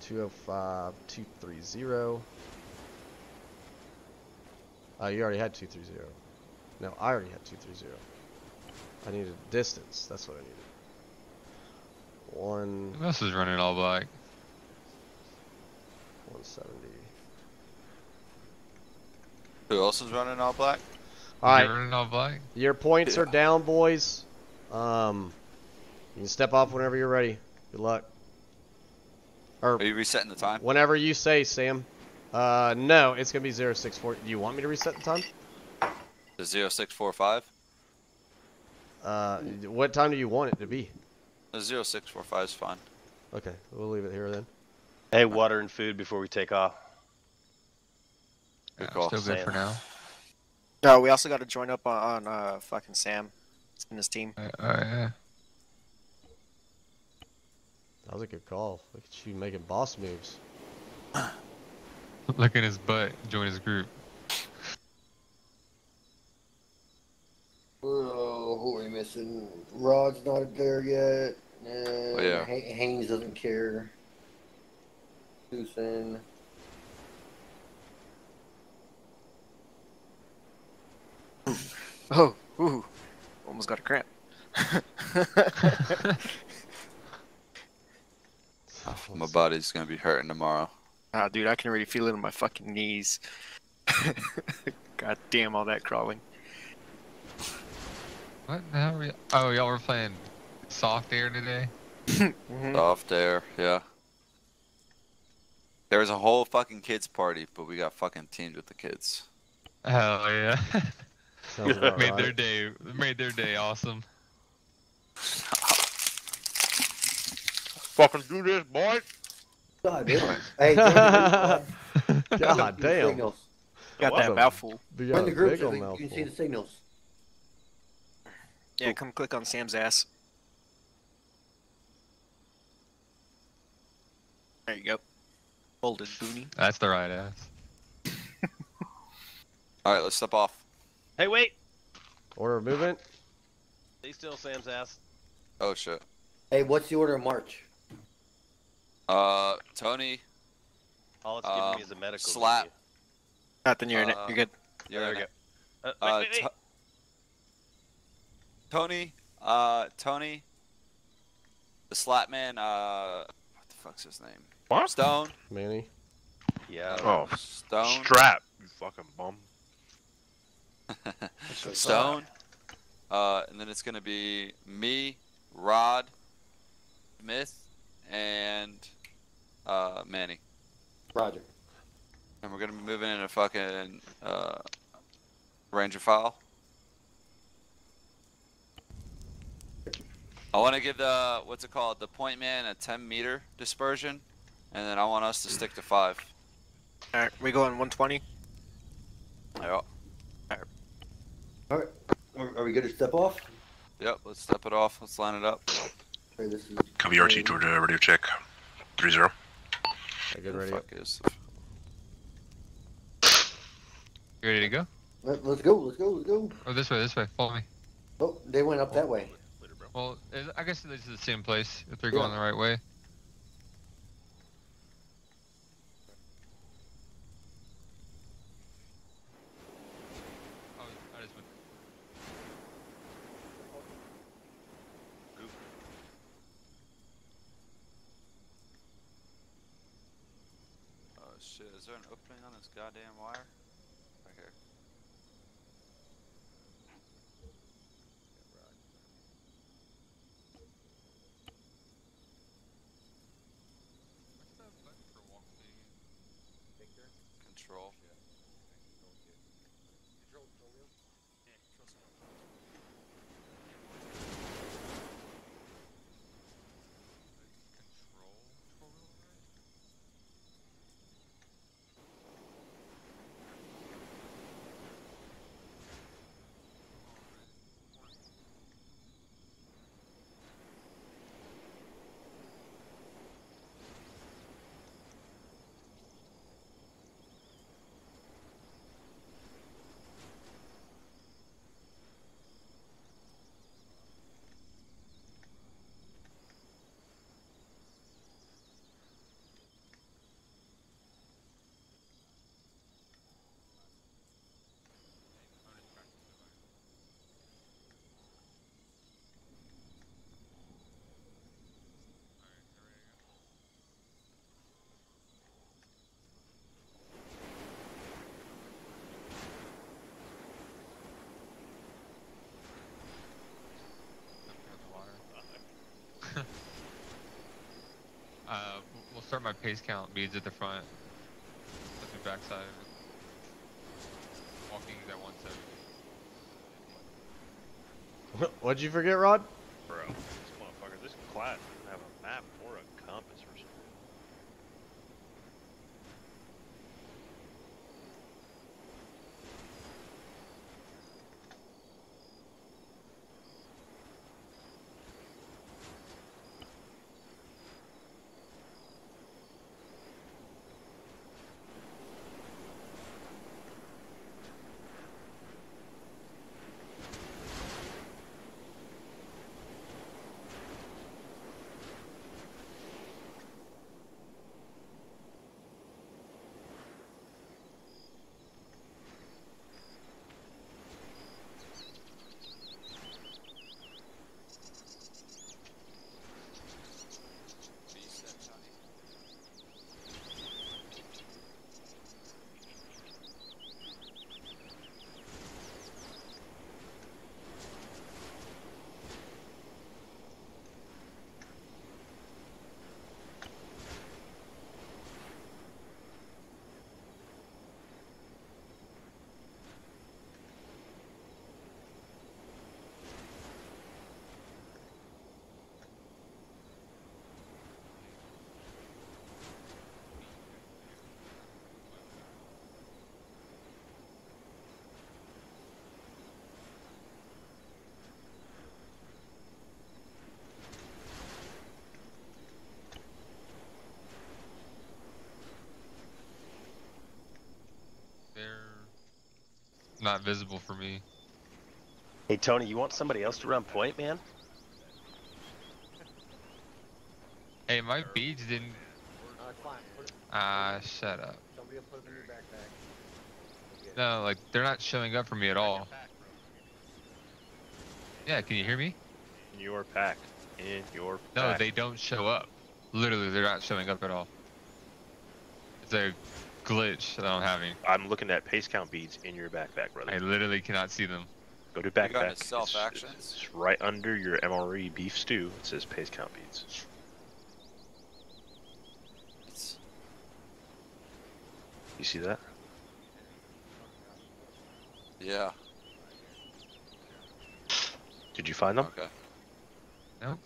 205, 230. Uh, you already had 230. No, I already had 230. I needed distance. That's what I needed. One, Who else is running all black? 170. Who else is running all black? All right. You running all black? Your points are down, boys. Um, you can step off whenever you're ready. Good luck. Or Are you resetting the time? whenever you say, Sam. Uh, no, it's gonna be 064. Do you want me to reset the time? The 0645? Uh, what time do you want it to be? The 0645 is fine. Okay, we'll leave it here then. Hey, water and food before we take off. Good Yeah, call. Still good for now. No, we also got to join up on, on uh, fucking Sam and his team. Uh, uh, yeah. That was a good call. Look at you making boss moves. Look at his butt. Join his group. Missing. Rod's not there yet. And Oh, yeah. Ha- Haynes doesn't care. Susan. Oh, ooh, almost got a cramp. My body's gonna be hurting tomorrow. Ah, dude, I can already feel it in my fucking knees. God damn, all that crawling. What the hell? Were y- oh, y'all were playing soft air today. Mhm. Off there, yeah. There was a whole fucking kids party, but we got fucking teamed with the kids. Hell yeah! Sounds about made their day. Made their day awesome. Fucking do this, boy. God damn. hey, join the group, Rod. God damn. Got that a- mouthful. You Join got the a group big so ol' that you can see the signals. Yeah, come click on Sam's ass. There you go. Folded boonie. That's the right ass. All right, let's step off. Hey, wait! Order of movement. Stay still, Sam's ass. Oh shit. Hey, what's the order of march? Uh, Tony, All it's giving Um, me is a medical. slap. menu. Nothing, you're in it. Uh, You're good. you're There we go. Uh, Uh, wait, wait, wait. To- Tony, uh, Tony, the slap man. Uh, what the fuck's his name? What? Stone. Manny. Yeah. Oh, Stone. strap, you fucking bum. Stone. Uh, and then it's gonna be me, Rod, Smith, and uh, Manny. Roger. And we're gonna be moving in a fucking uh, Ranger file. I want to give the what's it called the point man a 10 meter dispersion, and then I want us to stick to five. Alright, we going 120? Yep. All right. Are, are we good to step off? Yep. Let's step it off. Let's line it up. Okay, this is Copy RT toward uh, radio check. 3 0. Okay, good The ready. fuck is- You ready to go? Let, let's go. Let's go. Let's go. Oh, this way, this way. Follow me. Oh, they went up that way. Well, I guess this is the same place if they're Yeah. going the right way. Oh, I just went- Oh shit! Is there an opening on this goddamn wire? Right here. What's that button for walk thing? Control. Control? Control wheel, right? Uh, we'll start my pace count beads at the front. Let me backside. Walking at 170. What'd you forget, Rod? Bro, this motherfucker, this class not visible for me. Hey Tony, you want somebody else to run point, man? Hey, my beads didn't. Uh, it's fine. Put it, Ah, shut up. somebody will put them in your backpack. No, like they're not showing up for me at all. Yeah, can you hear me? In your pack. In your No, they don't show up. Literally, they're not showing up at all. It's a glitch that I'm having. I'm looking at pace count beads in your backpack, brother. I literally cannot see them. Go to You got backpack. his self It's- actions? It's right under your MRE beef stew. It says pace count beads. It's, You see that? yeah. Did you find them? Okay. Nope.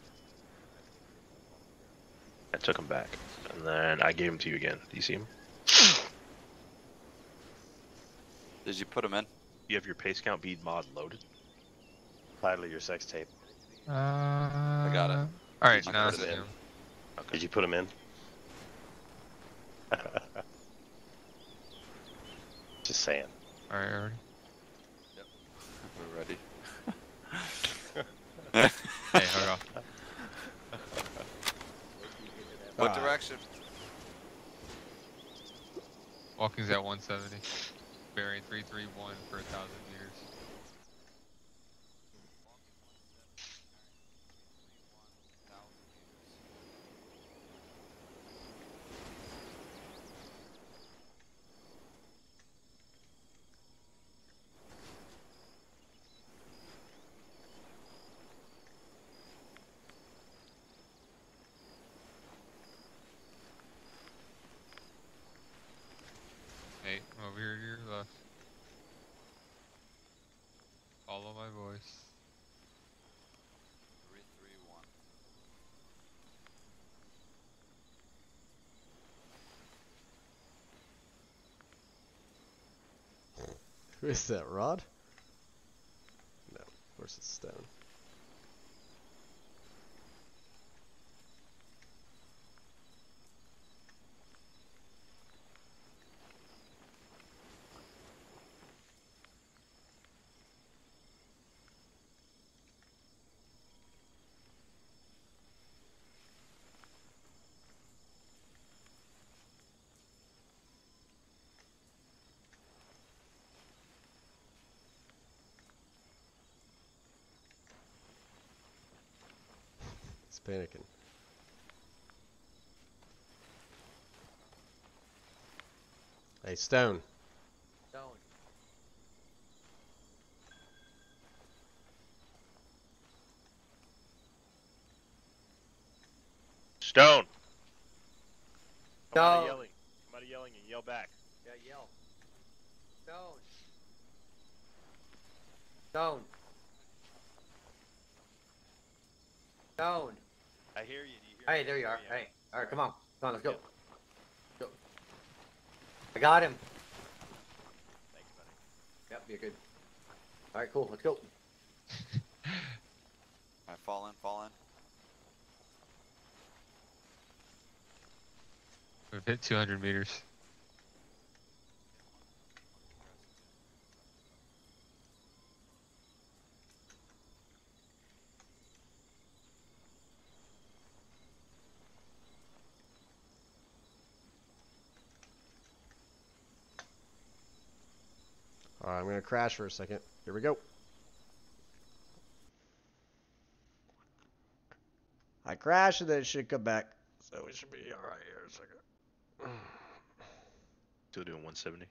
I took them back, and then I gave them to you again. Do you see them? Did you put them in? You have your pace count bead mod loaded. Title of your sex tape. Uh, I got it. All right, now it's it in. you. Did you put them in? Just saying. All right, already. We're ready. Hey, hold on. What Alright. direction? Walking's at 170. Bearing 331 for a thousand meters. Hey, over here to your left. Follow my voice. Three, three, one. Who is that, Rod? No, of course it's Stone. He's panicking. Hey. Stone. Stone. Come out of yelling. Come out of yelling and yell back. Yeah, yell. Stone. Stone. Stone. I hear you. Do you hear Hey, there you are. Hey. All right, come on. Come on, let's go. Go. I got him. Thanks, buddy. Yep, you're good. All right, cool. Let's go. I fall in, fall in. We've hit 200 meters. Right, I'm gonna crash for a second. Here we go. I crashed and then it should come back, so we should be all right here a second. Still doing 170.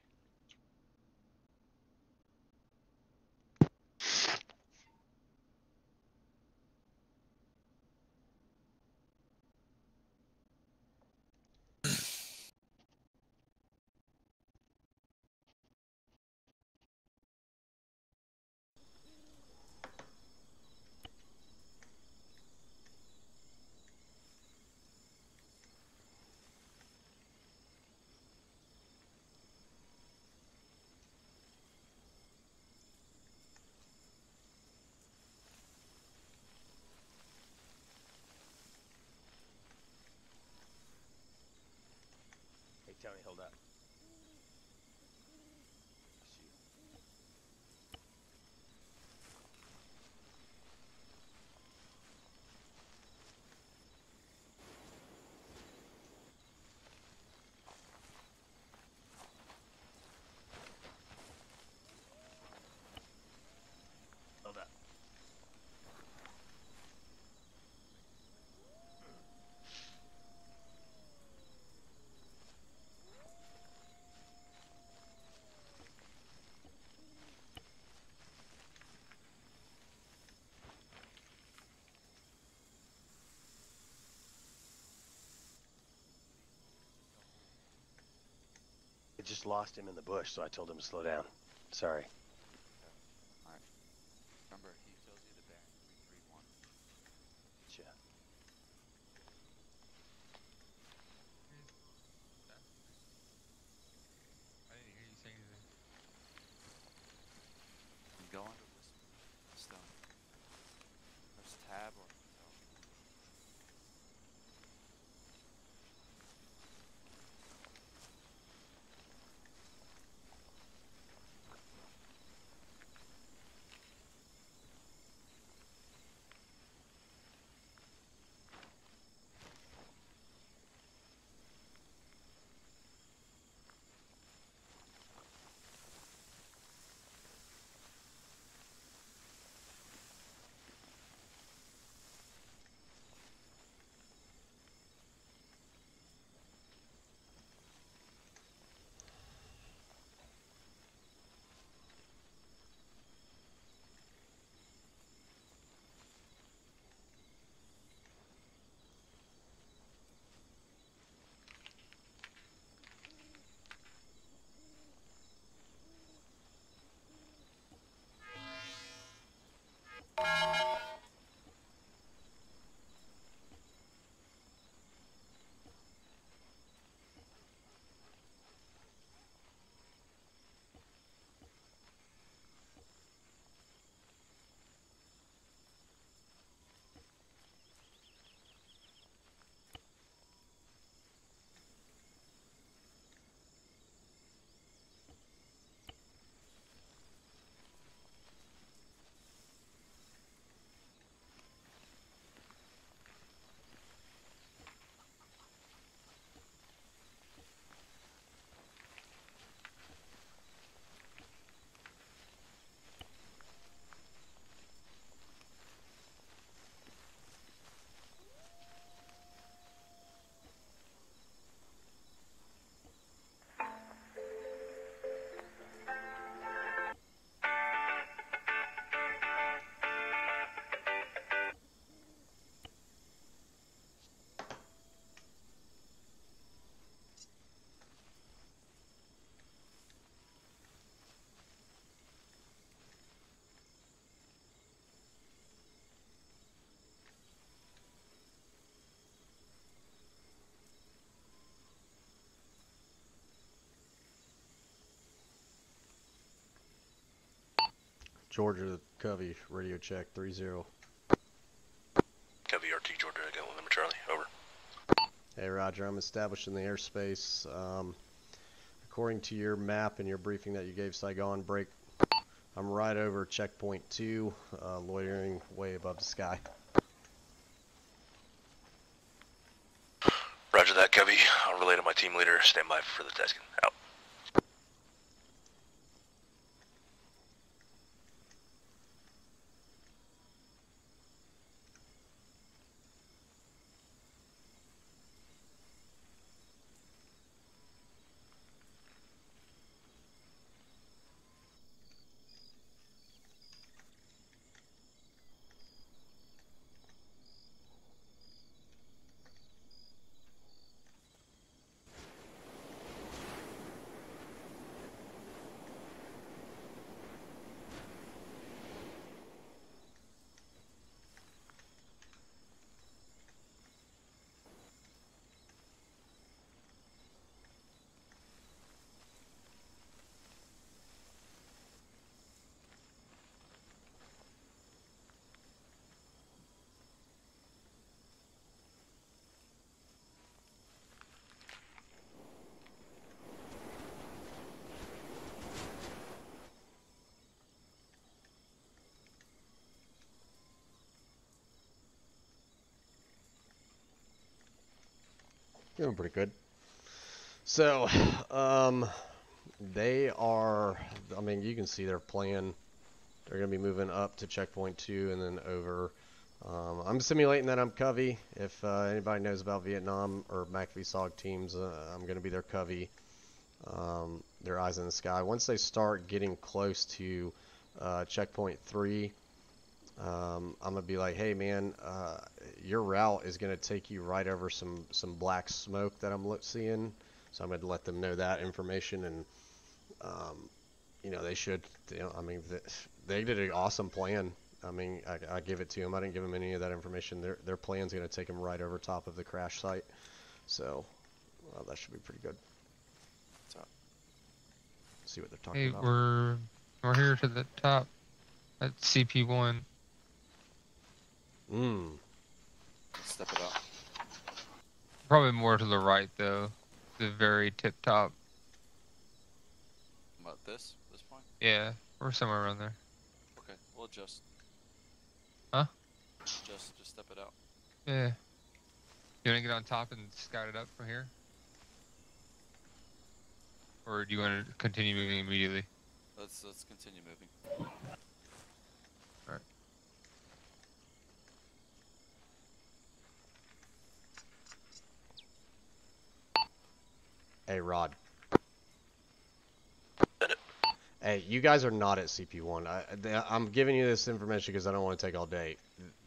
Hey, Tony, hold up. Just lost him in the bush, so I told him to slow down. Sorry. Georgia Covey, radio check 3-0. Covey RT Georgia, again, number Charlie. Over. Hey Roger, I'm establishing in the airspace. Um, according to your map and your briefing that you gave Saigon, break. I'm right over checkpoint two, uh, loitering way above the sky. Roger that, Covey. I'll relay to my team leader. Stand by for the tasking. Out. Doing pretty good. So, um, they are. I mean, you can see their plan. They're going to be moving up to checkpoint two and then over. Um, I'm simulating that I'm Covey. If uh, anybody knows about Vietnam or MACV-SOG teams, uh, I'm going to be their Covey. Um, their eyes in the sky. Once they start getting close to uh, checkpoint three, um, I'm gonna be like, hey man, uh, your route is gonna take you right over some some black smoke that I'm seeing. So I'm going to let them know that information, and um, you know they should. You know, I mean, th- they did an awesome plan. I mean, I, I give it to them. I didn't give them any of that information. Their their plan's going to take them right over top of the crash site. So well, that should be pretty good. What's up? See what they're talking Hey, about. we're we're here to the top at CP1. Mm. Step it up. Probably more to the right though, the very tip top. About this? This point? Yeah, we're somewhere around there. Okay, we'll adjust. Huh? Just, just step it out. Yeah. You wanna get on top and scout it up from here? Or do you want to continue moving immediately? Let's let's continue moving. Hey, Rod. Hey, you guys are not at CP1. I, I'm giving you this information because I don't want to take all day.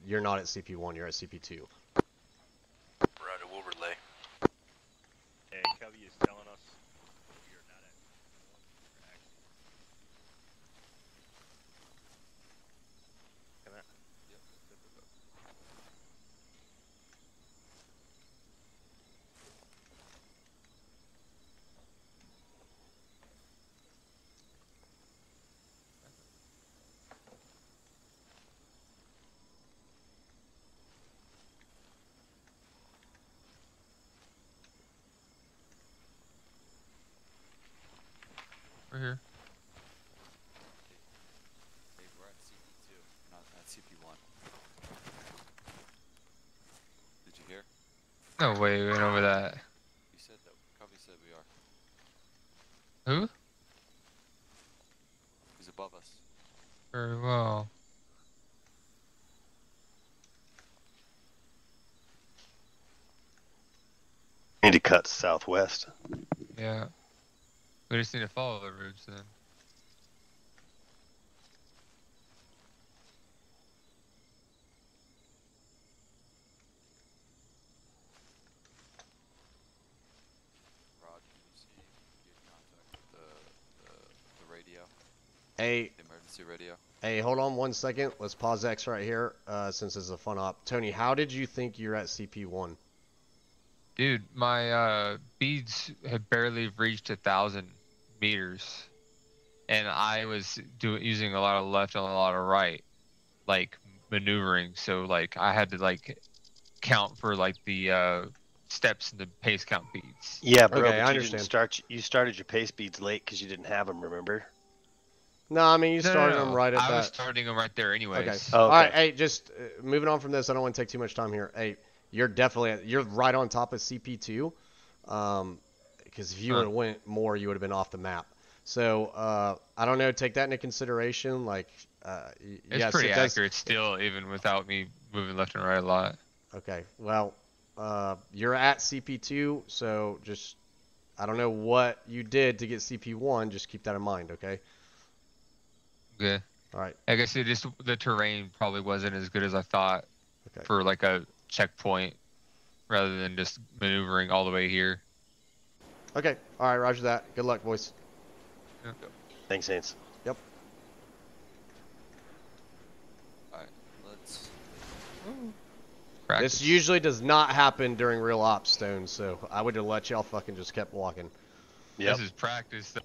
You're not at CP1. You're at CP2. Right, we'll relay. Hey, Covey is telling us you're not at you're actually. Can I? We're here. Hey, we're at CP2, not at CP1. Did you hear? No way, we went over that. You said that. Covey said we are. Who? He's above us. Very well. Need to cut southwest. Yeah. We just need to follow the routes then. Rod, you see your contact the, the, the radio? Hey, The emergency radio? hey, hold on one second. Let's pause X right here uh, since it's a fun op. Tony, how did you think you're at CP1? Dude, my uh, beads had barely reached a thousand meters, and I was doing using a lot of left and a lot of right, like maneuvering. So like I had to like count for like the uh, steps and the pace count beads. Yeah, bro. Okay, but I you understand. Didn't start. You started your pace beads late because you didn't have them. Remember? No, I mean you No, no, started no, them right at I that. I was starting them right there anyways. Okay. Oh, All right. Hey, just uh, moving on from this. I don't want to take too much time here. Hey, you're definitely you're right on top of CP2. Um, because if you Huh. would have went more, you would have been off the map. So uh, I don't know. Take that into consideration. Like, uh, It's yes, pretty it does- accurate still, even without me moving left and right a lot. Okay. Well, uh, you're at CP2, so just I don't know what you did to get CP1. Just keep that in mind. Okay. Yeah. All right. I guess it just the terrain probably wasn't as good as I thought Okay. for like a checkpoint, rather than just maneuvering all the way here. Okay. All right. Roger that. Good luck, boys. Thanks, Saints. Yep. Alright, let's. Practice. This usually does not happen during real ops, Stone. So I would have let y'all fucking just kept walking. Yep. This is practice. though.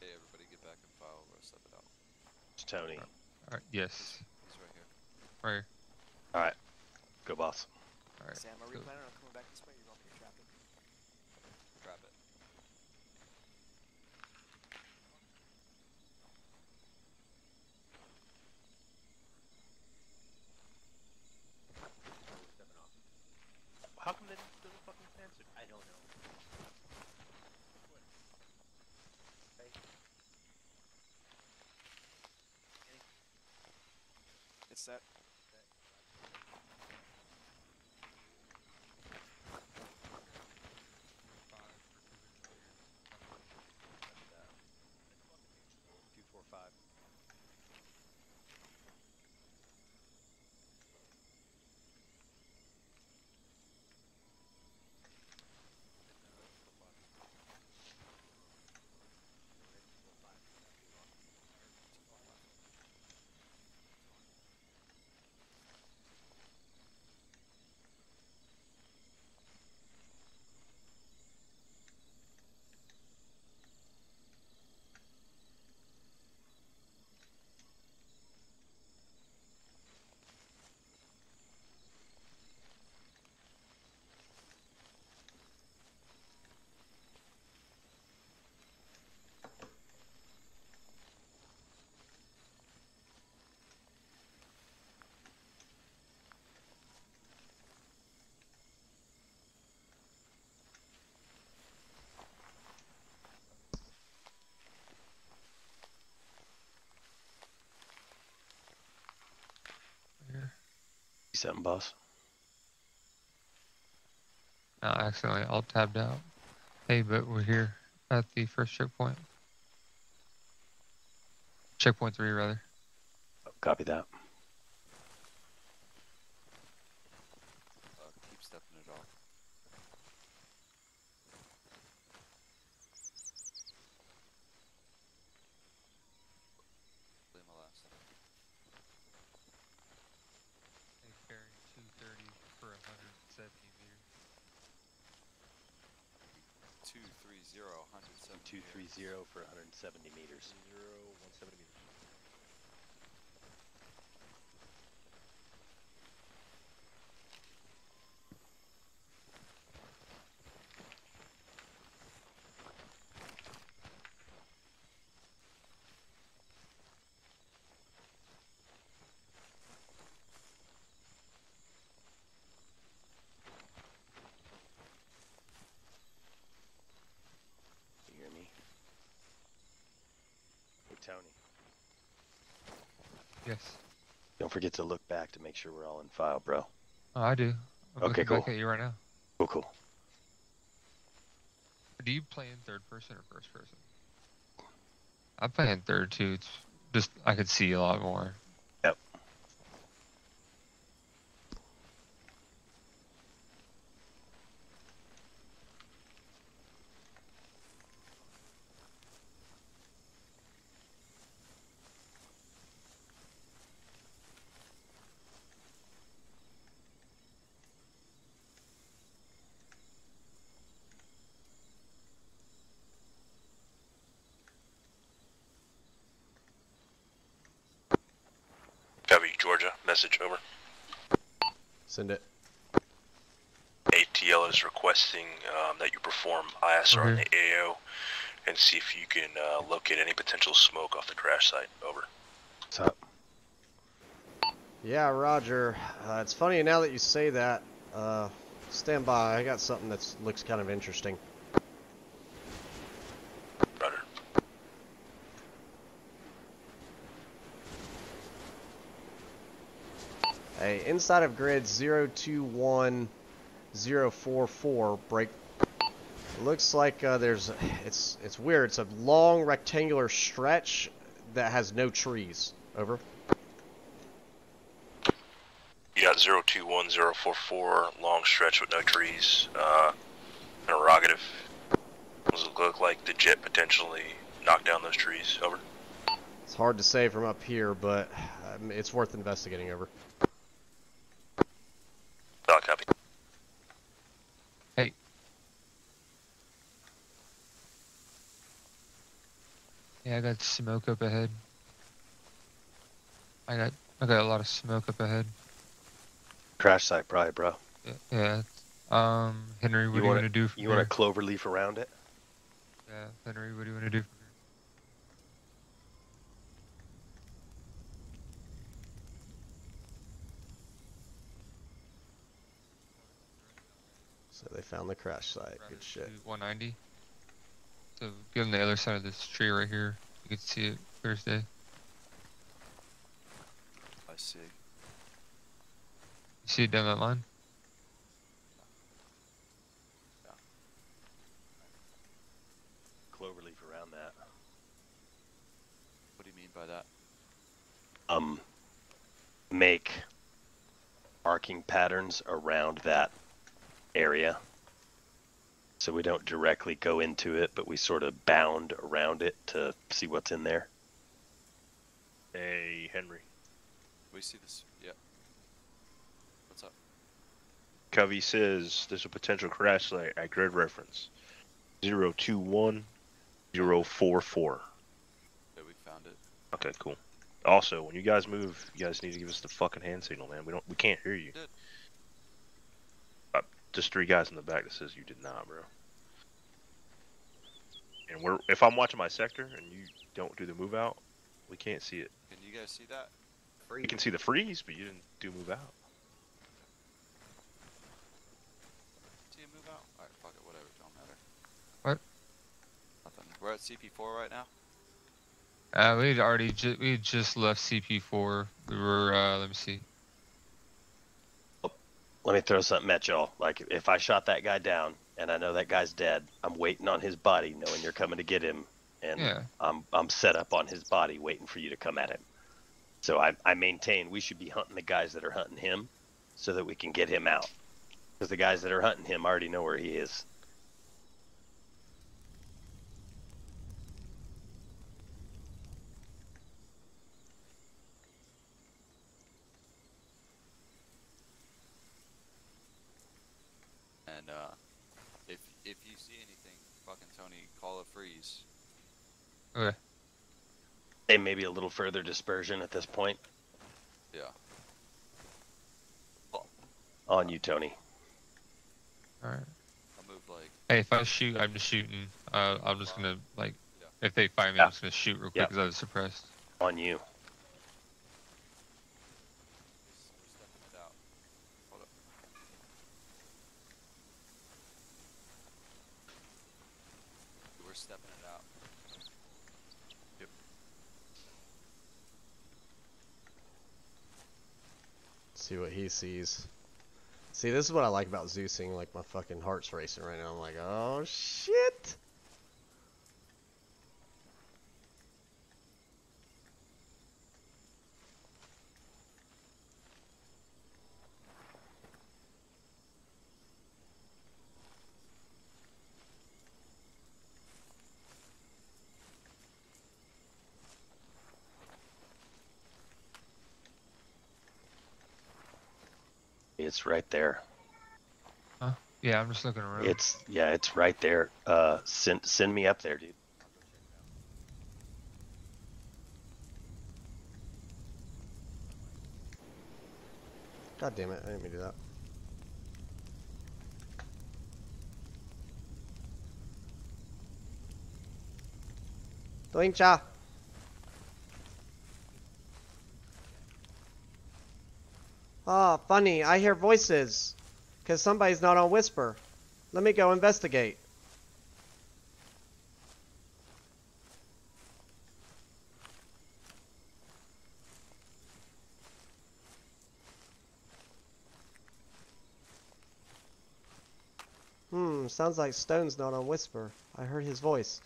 Hey, everybody get back and file. We're gonna step it out. It's Tony. All right. Yes. He's right here. Right. here. All right. Go, boss. All right. Sam, are we planning on coming back this way? You want me to trap it? Grab it. How come they didn't do the fucking fence? I don't know. It's that. Something, boss. No, accidentally all tabbed out. Hey, but we're here at the first checkpoint. Checkpoint three, rather. Copy that. 70 meters. Make sure we're all in file, bro. Oh, I do. I'm Okay, looking back cool. at you right now. Cool, cool. Do you play in third person or first person? I play in third too. It's just I could see a lot more. Yep. Copy, Georgia. Message over. Send it. ATL is requesting um, that you perform ISR on the AO and see if you can uh, locate any potential smoke off the crash site. Over. What's up? Yeah, Roger. Uh, it's funny now that you say that. Uh, stand by. I got something that looks kind of interesting. Roger. Hey, inside of grid 021044 break. Looks like uh, there's. It's it's weird. It's a long rectangular stretch that has no trees. Over. You got 021044, long stretch with no trees. Uh, interrogative. Does it look like the jet potentially knocked down those trees? Over. It's hard to say from up here, but um, it's worth investigating. Over. Valid copy. Yeah, I got smoke up ahead. I got I got a lot of smoke up ahead. Crash site, probably, bro. Yeah. yeah. Um, Henry, what You do you wanna- want to do? From You want here? a clover leaf around it? Yeah, Henry, what do you want to do? From here? So they found the crash site. Good shit. 190. So get on the other side of this tree right here. You can see it clear as day. I see. You see it down that line? Clover leaf around that. What do you mean by that? Um, make arcing patterns around that area. So we don't directly go into it, but we sort of bound around it to see what's in there. Hey, Henry. We see this. Yeah. What's up? Covey says there's a potential crash site at grid reference 021044. Yeah, we found it. Okay, cool. Also, when you guys move, you guys need to give us the fucking hand signal, man. We don't, we can't hear you. Did. Just three guys in the back that says you did not, bro. And we're, if I'm watching my sector and you don't do the move out, we can't see it. Can you guys see that? We can see the freeze, but you didn't do move out. See a move out? Alright, fuck it, whatever, don't matter. What? Nothing. We're at CP4 right now? Uh, we had already ju- we had just left CP4. We were uh, let me see. Let me throw something at y'all. Like if I shot that guy down and I know that guy's dead, I'm waiting on his body, knowing you're coming to get him, and Yeah. I'm I'm set up on his body, waiting for you to come at him. So I I maintain we should be hunting the guys that are hunting him, so that we can get him out. Because the guys that are hunting him already know where he is. And uh, if if you see anything, fucking Tony, call a freeze. Okay. They may be a little further dispersion at this point. Yeah. On you, Tony. All right. I'll move like. Hey, if I shoot, I'm just shooting. Uh, I'm just gonna like, Yeah. if they find me, Yeah. I'm just gonna shoot real quick Yeah. because I was suppressed. On you. We're stepping it out. Hold up. We're stepping it out. See what he sees. See, this is what I like about Zeusing. Like my fucking heart's racing right now. I'm like, oh shit. It's right there. Huh? Yeah, I'm just looking around. It's yeah, it's right there. Uh, send send me up there, dude. God damn it! I didn't mean to do that. Doingcha. Ah, funny. I hear voices. Cause somebody's not on Whisper. Let me go investigate. Hmm, sounds like Stone's not on Whisper. I heard his voice.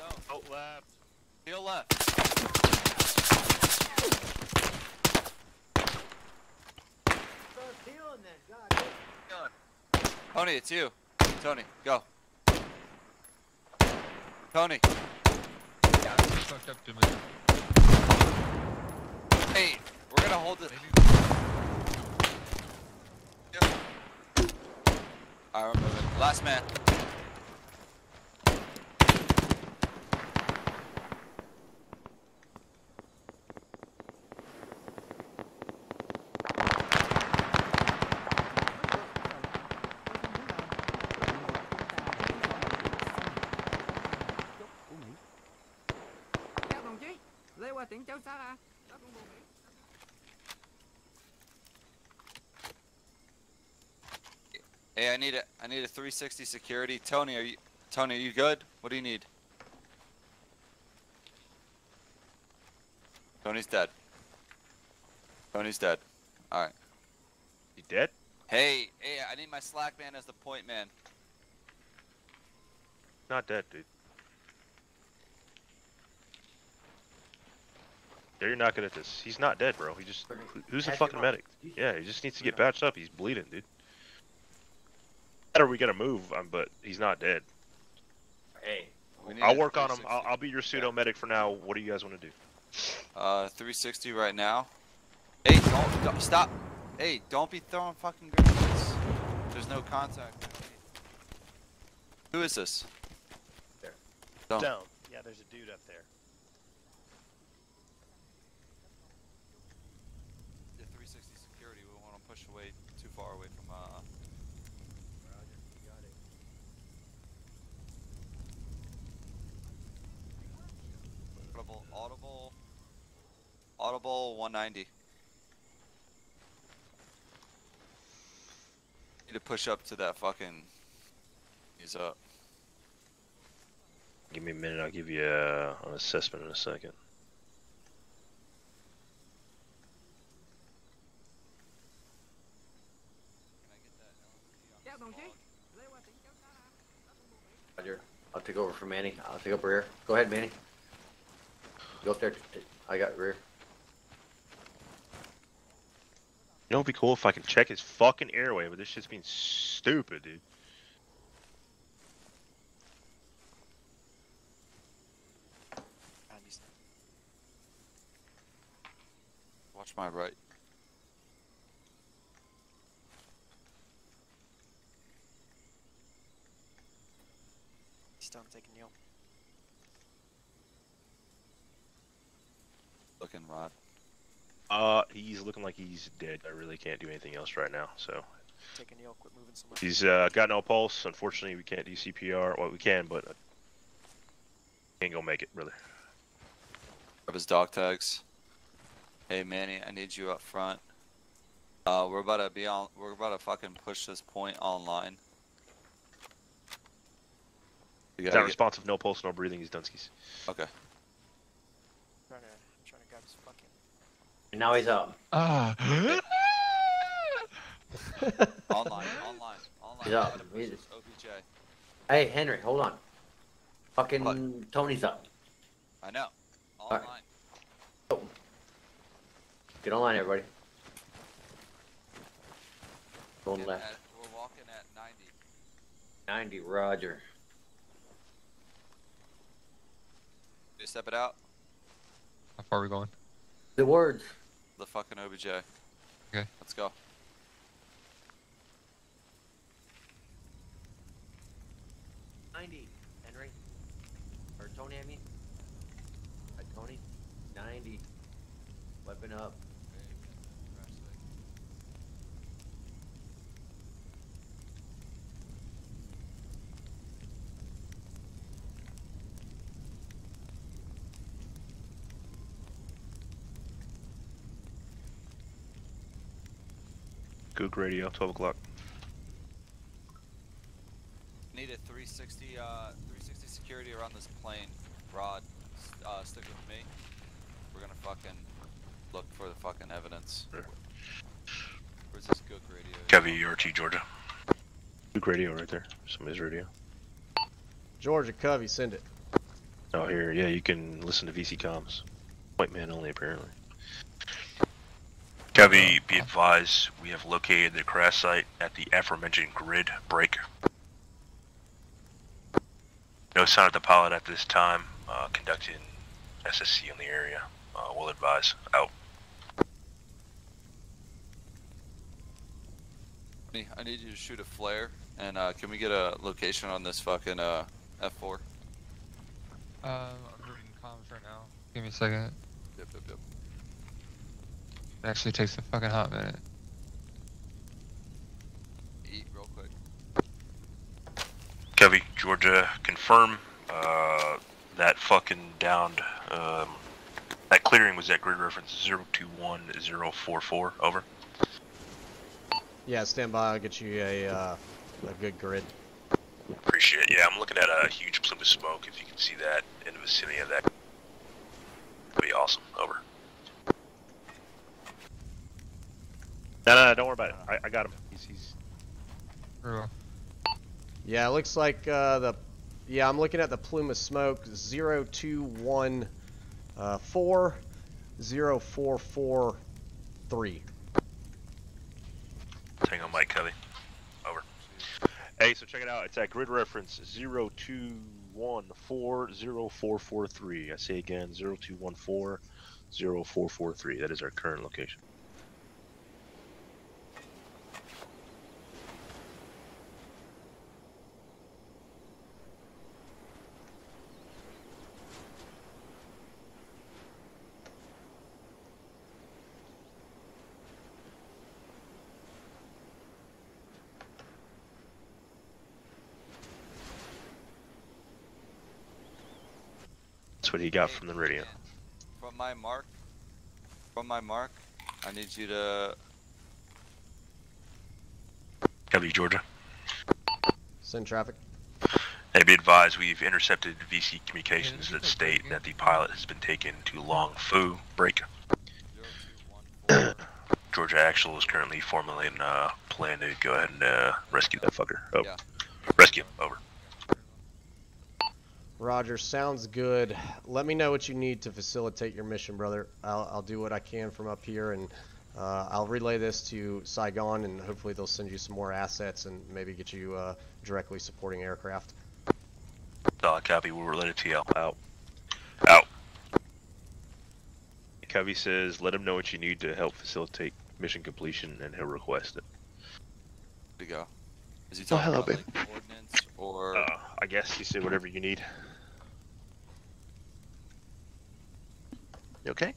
Stone. Heel left. Tony, it's you. Tony, go. Tony. Yeah, it's fucked up to me. Hey, we're gonna hold it. We're moving. Last man. Hey, I need a I need a 360 security. Tony, are you Tony, are you good? What do you need? Tony's dead. Tony's dead. Alright. He dead? Hey, hey, I need my slack man as the point man. Not dead, dude. Yeah, you're not good at this. He's not dead, bro. He just who's the fucking medic? Yeah, he just needs to get patched up. He's bleeding, dude. Or we gotta move, um, but he's not dead. Hey, We need I'll work on him. I'll, I'll be your pseudo medic for now. What do you guys want to do? Uh, 360 right now. Hey, don't, don't stop. Hey, don't be throwing fucking grenades. There's no contact. Who is this? There. Don't. Down. Yeah, there's a dude up there. The 360 security. We want to push away too far away from uh. Audible, audible, audible 190. Need to push up to that fucking. He's up. Give me a minute. I'll give you uh, an assessment in a second. Chào đồng chí. Lê Hoa Tĩnh cháu xa hả? Đã cùng bộ Mỹ. Roger. I'll take over from Manny. I'll take up rear. Go ahead, Manny. Go up there. I got rear. You know, it'd be cool if I can check his fucking airway, but this shit's being stupid, dude. Watch my right. Still taking you. Looking Rod. Uh, he's looking like he's dead. I really can't do anything else right now. So Taking you. Quit moving so much. he's uh, got no pulse. Unfortunately, we can't do CPR. Well, we can, but uh, ain't gonna make it, brother. Grab his dog tags. Hey Manny, I need you up front. Uh, we're about to be on. We're about to fucking push this point online. We He's gotta not get- responsive, no pulse, no breathing. He's Dunskies. Okay. Trying to, trying to grab his fucking. And now he's up. Ah. online, online, online. He's up. He's- this OBJ. Hey, Henry, hold on. Fucking Tony's up. I know. Alright. Online. Get online, everybody. Going left. at- we're walking at 90. 90, Roger. You step it out. How far are we going? The words. The fucking OBJ. Okay. Let's go. Ninety, Henry. Or Tony, I mean. Right, Tony. Ninety. Weapon up. Goog radio, 12 o'clock. Need a 360, uh, 360 security around this plane. Rod, uh, stick with me. We're gonna fucking look for the fucking evidence. Where's this Gook radio? Covey, RT, Georgia. Goog radio right there. Somebody's radio. Georgia Covey, send it. Oh, here, yeah, you can listen to VC comms. White man only, apparently. Covey, be advised, we have located the crash site at the aforementioned grid break. No sign of the pilot at this time. Uh, conducting SSC in the area. Uh, we'll advise. Out. Me, I need you to shoot a flare, and uh, can we get a location on this fucking uh, F4? Uh, I'm reading comms right now. Give me a second. Yep, yep, yep. It actually takes a fucking hot minute. Eat real quick. Covey, Georgia, confirm uh, that fucking downed. Um, that clearing was at grid reference 021044. Over. Yeah, stand by. I'll get you a uh, a good grid. Appreciate it. Yeah, I'm looking at a huge plume of smoke. If you can see that in the vicinity of that, that'd be awesome. Over. No, no, no, don't worry about it. I, I got him. He's, he's Yeah, it looks like uh, the. Yeah, I'm looking at the plume of smoke. Zero two one uh, four zero four four three. Hang on, Mike Covey. Over. Hey, so check it out. It's at grid reference 02140443. I say again 02140443. That is our current location. What he got from the radio. From my mark, from my mark, I need you to. W Georgia. Send traffic. Hey, be advised, we've intercepted VC communications that state that the pilot has been taken to Long Fu Break. Georgia Actual is currently formulating a plan to go ahead and uh, rescue that fucker. Oh, Yeah. rescue. Over. Roger, sounds good. Let me know what you need to facilitate your mission, brother. I'll, I'll do what I can from up here, and uh, I'll relay this to Saigon, and hopefully they'll send you some more assets and maybe get you uh, directly supporting aircraft. Solid copy. We'll relay it to you. Out. Out. Covey says, let him know what you need to help facilitate mission completion, and he'll request it. To go. Is he Oh, talking hello, about like, coordinates or? Uh, I guess he said whatever you need. You okay?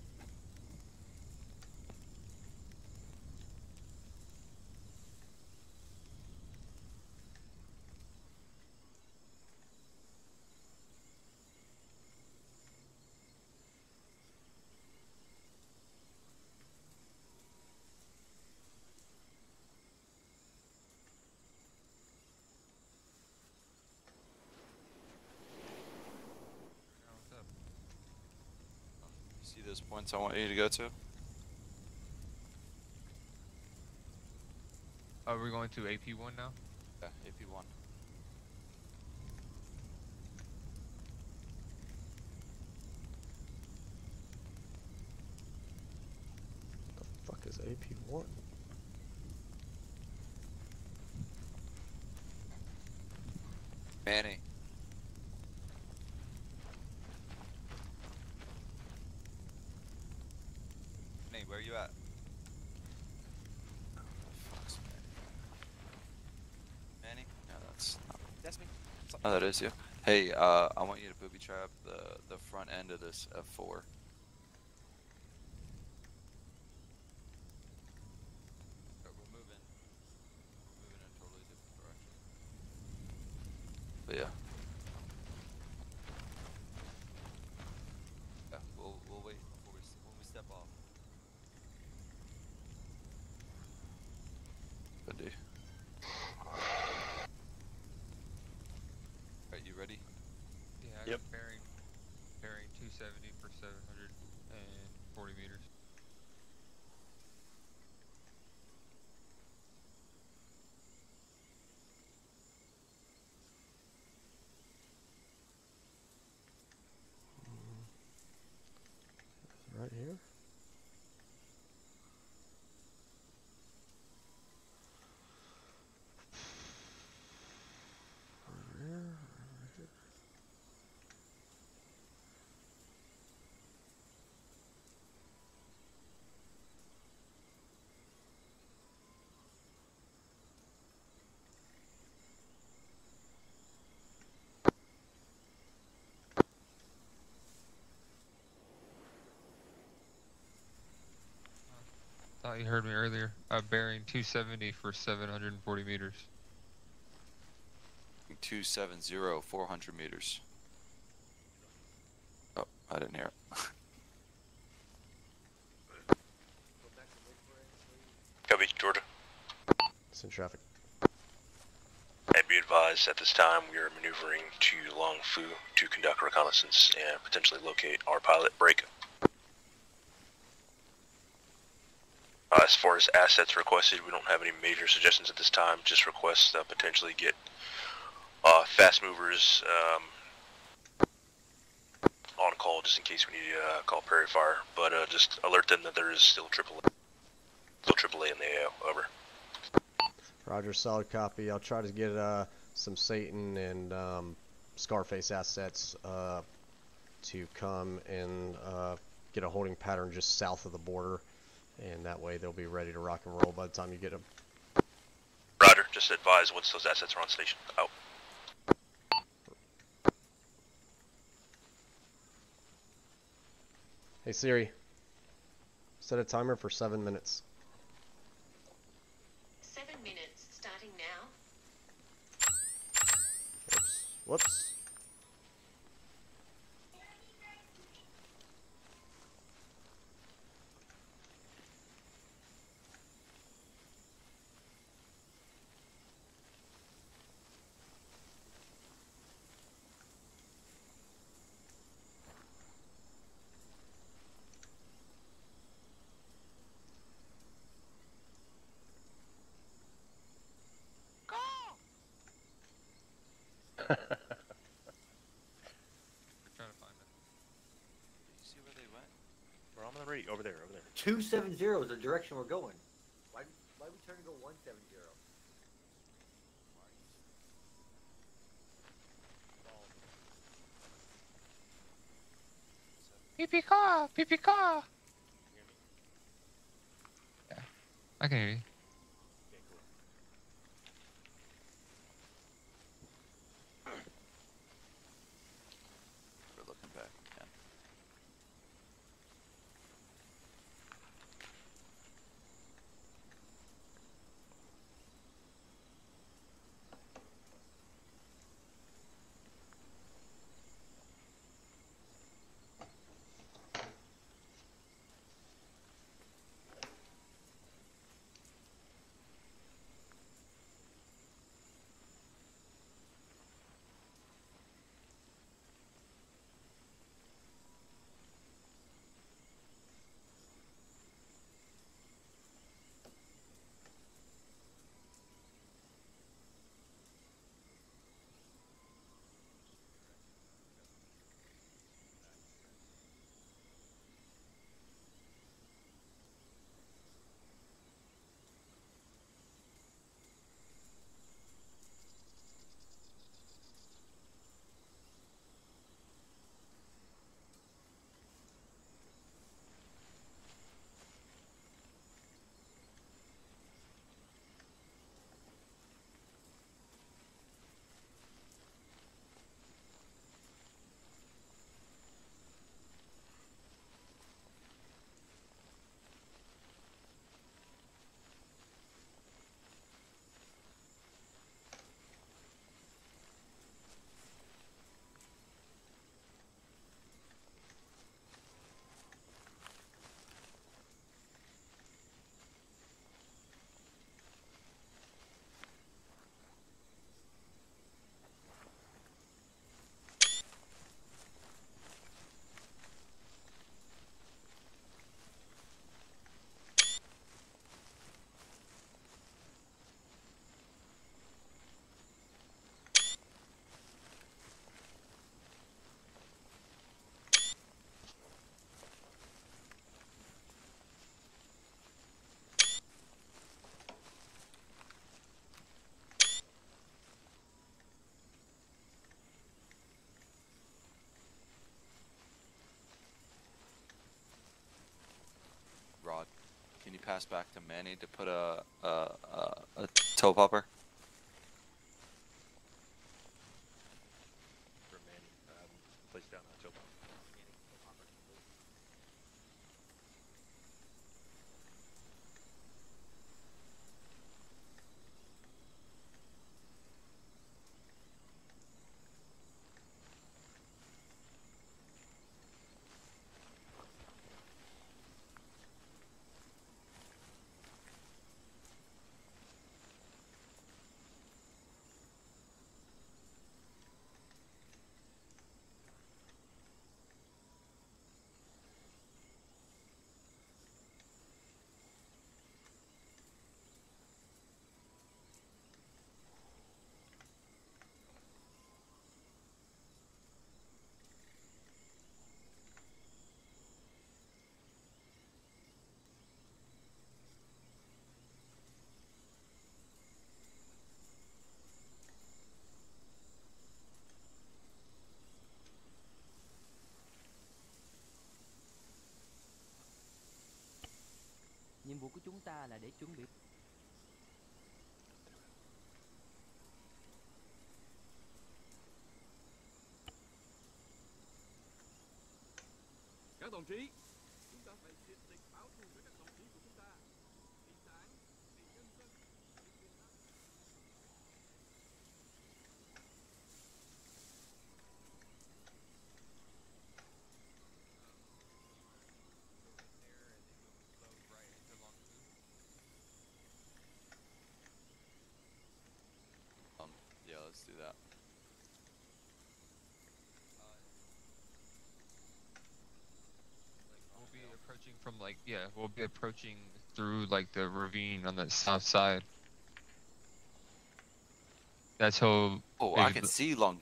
see those points I want you to go to? Are we going to AP1 now? Yeah, AP one. The fuck is AP1? Manny. Manny, where you at? Fuck's Manny? Manny? No, that's not. That's me. Oh, that is you. Hey, uh, I want you to booby trap the the front end of this F4. Uh, We're moving, moving in a totally different direction. But yeah. Yeah, we'll we'll wait before we s- when we step off. Good dude. Alright, you ready? Yeah, I Yep. got bearing, bearing 270 for 740 meters. Right here. Over here, over here. Thought you heard me earlier. Uh, bearing 270 for 740 meters. 270, 400 meters. Oh, I didn't hear it. Copy, Georgia. Send traffic. And be advised, at this time we are maneuvering to Long Fu to conduct reconnaissance and potentially locate our pilot break. Uh, as far as assets requested, we don't have any major suggestions at this time. Just requests to potentially get uh, fast movers um, on call, just in case we need to uh, call Prairie Fire. But uh, just alert them that there is still AAA, still AAA in the AO. Over. Roger, solid copy. I'll try to get uh, some Satan and um, Scarface assets uh, to come and get a holding pattern just south of the border, and that way they'll be ready to rock and roll by the time you get them. Roger, just advise once those assets are on station. Out. Hey Siri, set a timer for seven minutes. Seven minutes starting now. Whoops. Whoops. Two seven zero is the direction we're going. Why why we turn to go one seven zero? Pee pee car, pee pee car. Yeah, I can hear you. Pass back to Manny to put a a a, a toe popper? Ta là để chuẩn bị. Các đồng chí, let's do that. Uh, we'll be approaching from like yeah, we'll be approaching through like the ravine on the south side. That's how. Oh, I can see Long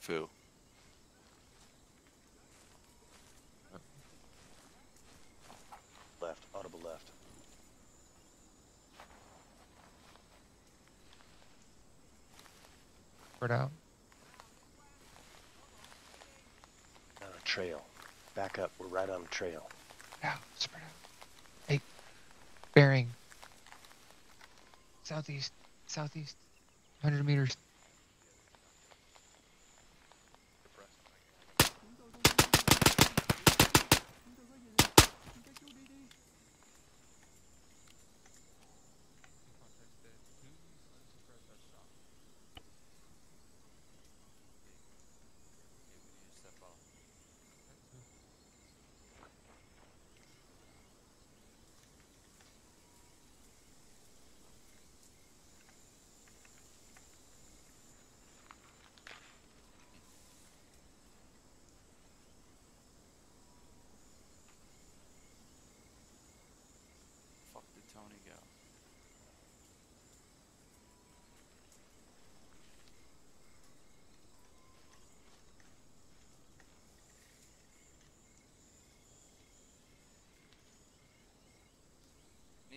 Spread out. A trail. Back up. We're right on the trail. Out. Spread out. Hey. Bearing. Southeast. Southeast. 100 meters.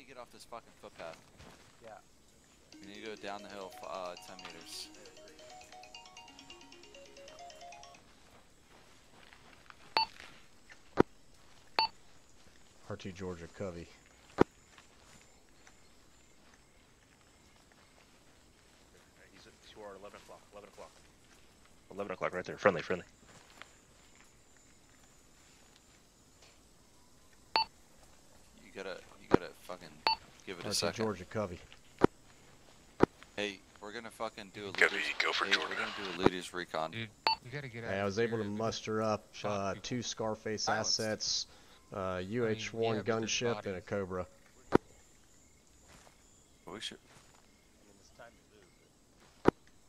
To get off this fucking footpath. Yeah. We need to go down the hill, f- uh, 10 meters. RT Georgia Covey. He's at two hour, 11 o'clock. 11 o'clock. 11 o'clock right there. Friendly, friendly. You gotta, you gotta fucking give it a second. Georgia Covey. Hey, we're gonna fucking do a Copy, looters. go for hey, Jordan. We're gonna do a looters recon. Dude, you gotta get out. Hey, I of was able to muster up uh, two Scarface Silenced. assets, uh, UH-1 but there's gunship, and a Cobra. We should.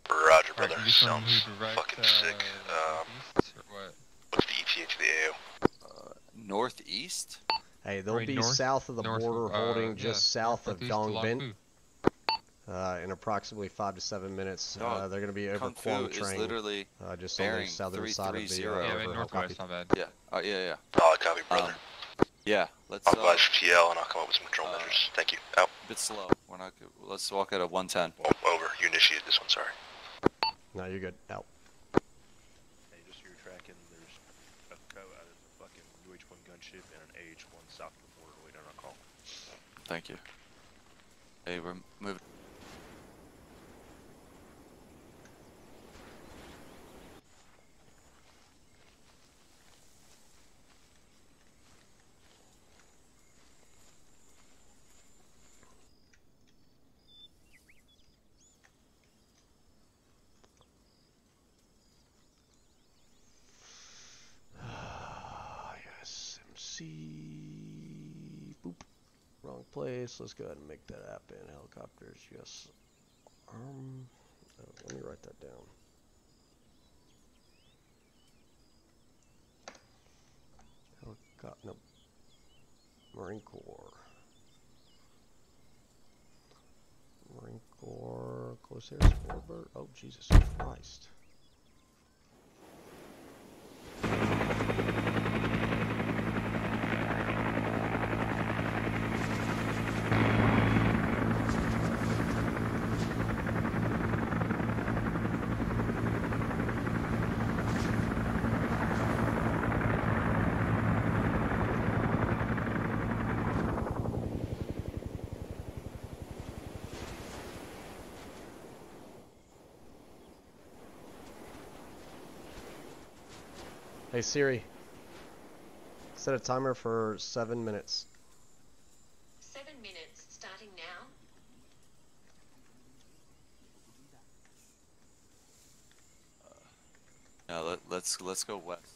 Roger, brother. you Sounds move direct, fucking uh, sick. Um, northeast, what? what's the ETA to the AO? Uh, northeast. Hey, they'll Right, be north- south of the north- border, uh, holding yeah, just south of northeast Dong Long Binh, Fu. uh, in approximately five to seven minutes. Dog, uh, they're going to be over Kung Fu is Train, literally. uh, just on the bearing southern side of the 330. uh, Yeah, river. I'll northwest. Yeah. not bad. Oh yeah, yeah. Oh, copy, brother. Um, yeah. Let's. I'll Uh, advise TL and I'll come up with some control uh, measures. Thank you. Out. a bit slow. We're not. good. Let's walk at a 110. Oh, over. You initiated this one, sorry. No, you're good. Out. Hey, just so you're tracking, there's a, co- uh, there's a fucking UH-1 gunship and an AH-1 south of the border waiting on a call. Thank you. Hey, we're moving. Place. Let's go ahead and make that happen. Helicopters, yes. Um, oh, let me write that down. Helicopter, no. Marine Corps. Marine Corps, close air support. Oh, Jesus Christ. Hey Siri, set a timer for seven minutes. Seven minutes starting now. Uh, no, let, let's let's go west.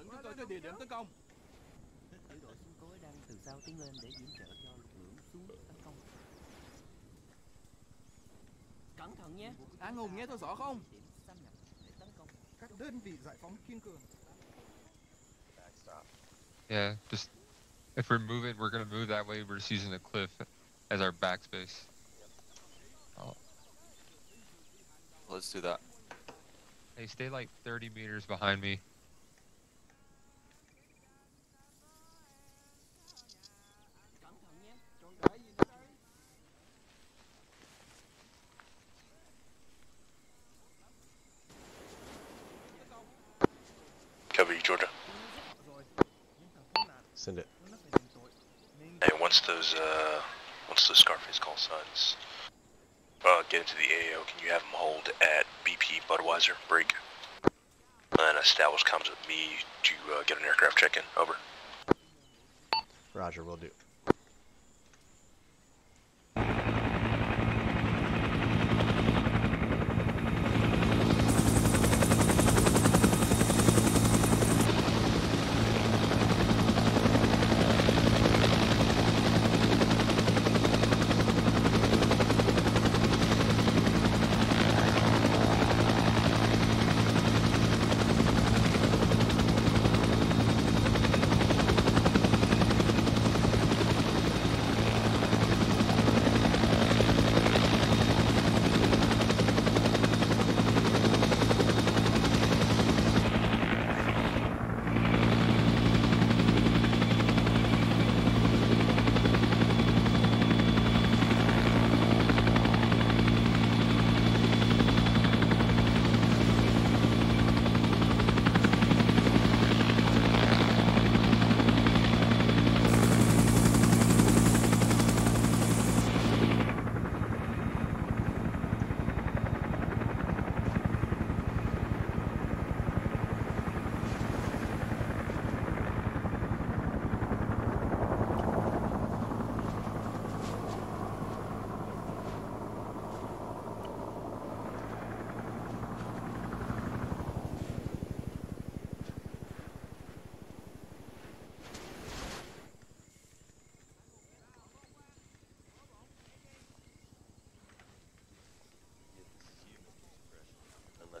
Giải phóng sắp tới, mặt trận giải phóng anh hùng được nhân dân yêu nước ủng hộ. Tiến hành đợt tổng công kích ngụy quyền Sài Gòn và bọn địch Tôi đã trang bị đầy đủ nhân dân để chắc độ đây Việt Nam tự do và thống nhất. Tốt lắm đồng chí Nam. Dẫn chúng tôi tới địa điểm tấn công. Lữ đội xuống cối đang từ sau tiến lên để yểm trợ cho lực lượng xuống tấn công. Cẩn thận nhé. Anh hùng nghe tôi rõ không? Điểm xâm nhập để tấn công. các đơn vị giải phóng kiên cường. Yeah, just if we're moving, we're gonna move that way. We're just using the cliff as our backspace. Oh, Let's do that. Hey, stay like 30 meters behind me. You, Georgia. Send it. Hey, once those uh, once those Scarface call signs uh, get into the AO, can you have them hold at BP Budweiser break? And establish comms with me to uh, get an aircraft check-in. Over. Roger, we'll do.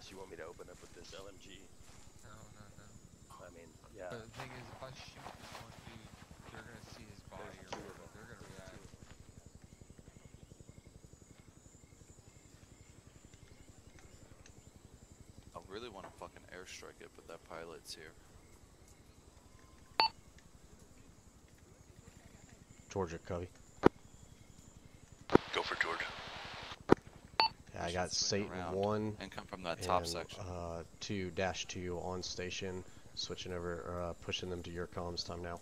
Unless you want me to open up with this LMG. No, no, no. I mean, yeah. But the thing is, if I shoot this one dude, they're gonna see his body or whatever. They're gonna react. I really want to fucking airstrike it, but that pilot's here. Georgia, Covey. Go for Georgia. Yeah, I got swing Satan one and come from that top and, section. Uh, two dash two on station, switching over, uh, pushing them to your comms time now.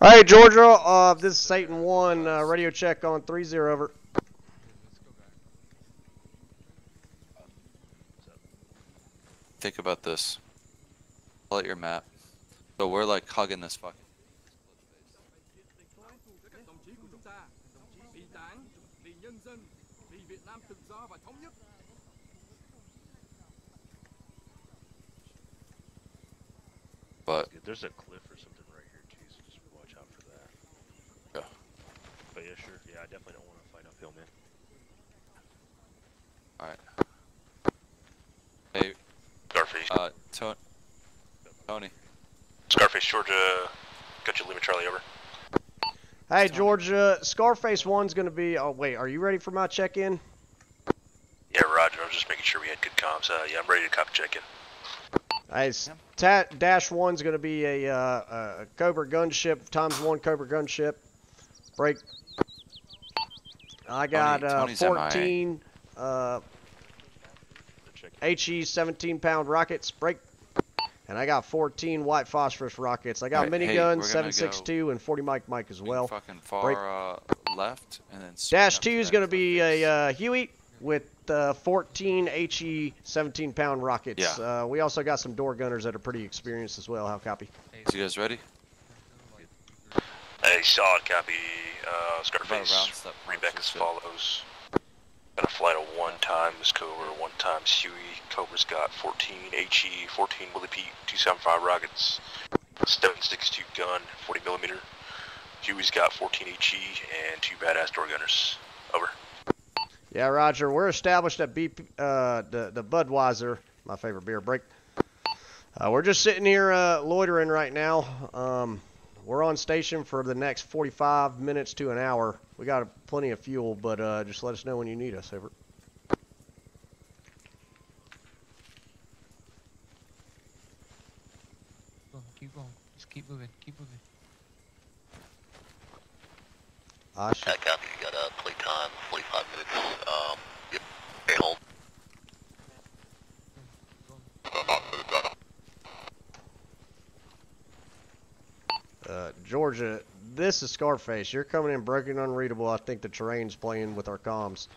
All right, Georgia. Uh, this is Satan one. Uh, radio check on three zero over. Think about this. Pull out your map. So we're like hugging this fucking. các đồng chí của chúng ta vì đảng vì nhân dân vì Việt Nam tự do và thống nhất But There's a cliff or something right here too, so just watch out for that. Yeah. But yeah, sure. Yeah, I definitely don't want to fight uphill, man. Alright. Hey. Scarface. Uh, Tony. Tony. Scarface, Georgia. Got you, Lima Charlie, over. Hey, Georgia. Scarface one's gonna be. Oh wait, are you ready for my check-in? Yeah, Roger. I was just making sure we had good comms. Uh, yeah, I'm ready to copy check in. Hey, s- ta- Dash One's gonna be a, uh, a Cobra gunship times one Cobra gunship. Break. I got Tony- uh, 14 uh, HE 17 pound rockets. Break. And I got 14 white phosphorus rockets. I got Alright, hey, miniguns, we're 7.62, and 40 mic mic as well. Fucking far Break. uh, left and then Dash up 2 is going to be a uh, Huey with uh, 14 HE 17 pound rockets. Yeah. Uh, we also got some door gunners that are pretty experienced as well. How copy? So you guys ready? Hey, solid copy. Uh, About a Scarface. round step Readback as follows. Got a flight of one time times Cobra, one times Huey. Cobra's got 14 HE, 14 Willie Pete, 275 rockets, 762 gun, 40 millimeter. Huey's got 14 HE and two badass door gunners. Over. Yeah, Roger. We're established at BP, uh, the the Budweiser, my favorite beer. Break. Uh, we're just sitting here uh, loitering right now. Um, we're on station for the next 45 minutes to an hour. We got plenty of fuel, but uh, just let us know when you need us. Over. Go, keep going. Just keep moving. Keep moving. I should. Uh, copy. You got uh, play time, 45 minutes. Um, yep. Okay, hold. Uh, Georgia, this is Scarface. You're coming in broken unreadable. I think the terrain's playing with our comms.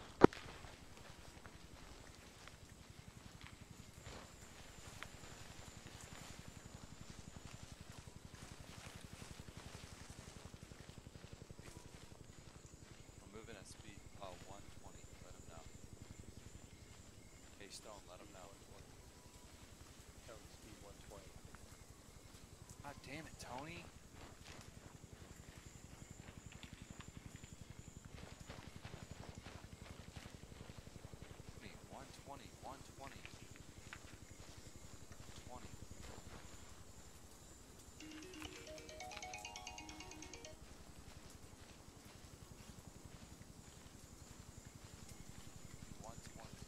We're moving at speed uh, 120. Let him know. Hey Stone, let him know. Speed 120. God damn it, Tony. Tony, 120, 120. 20. One twenty.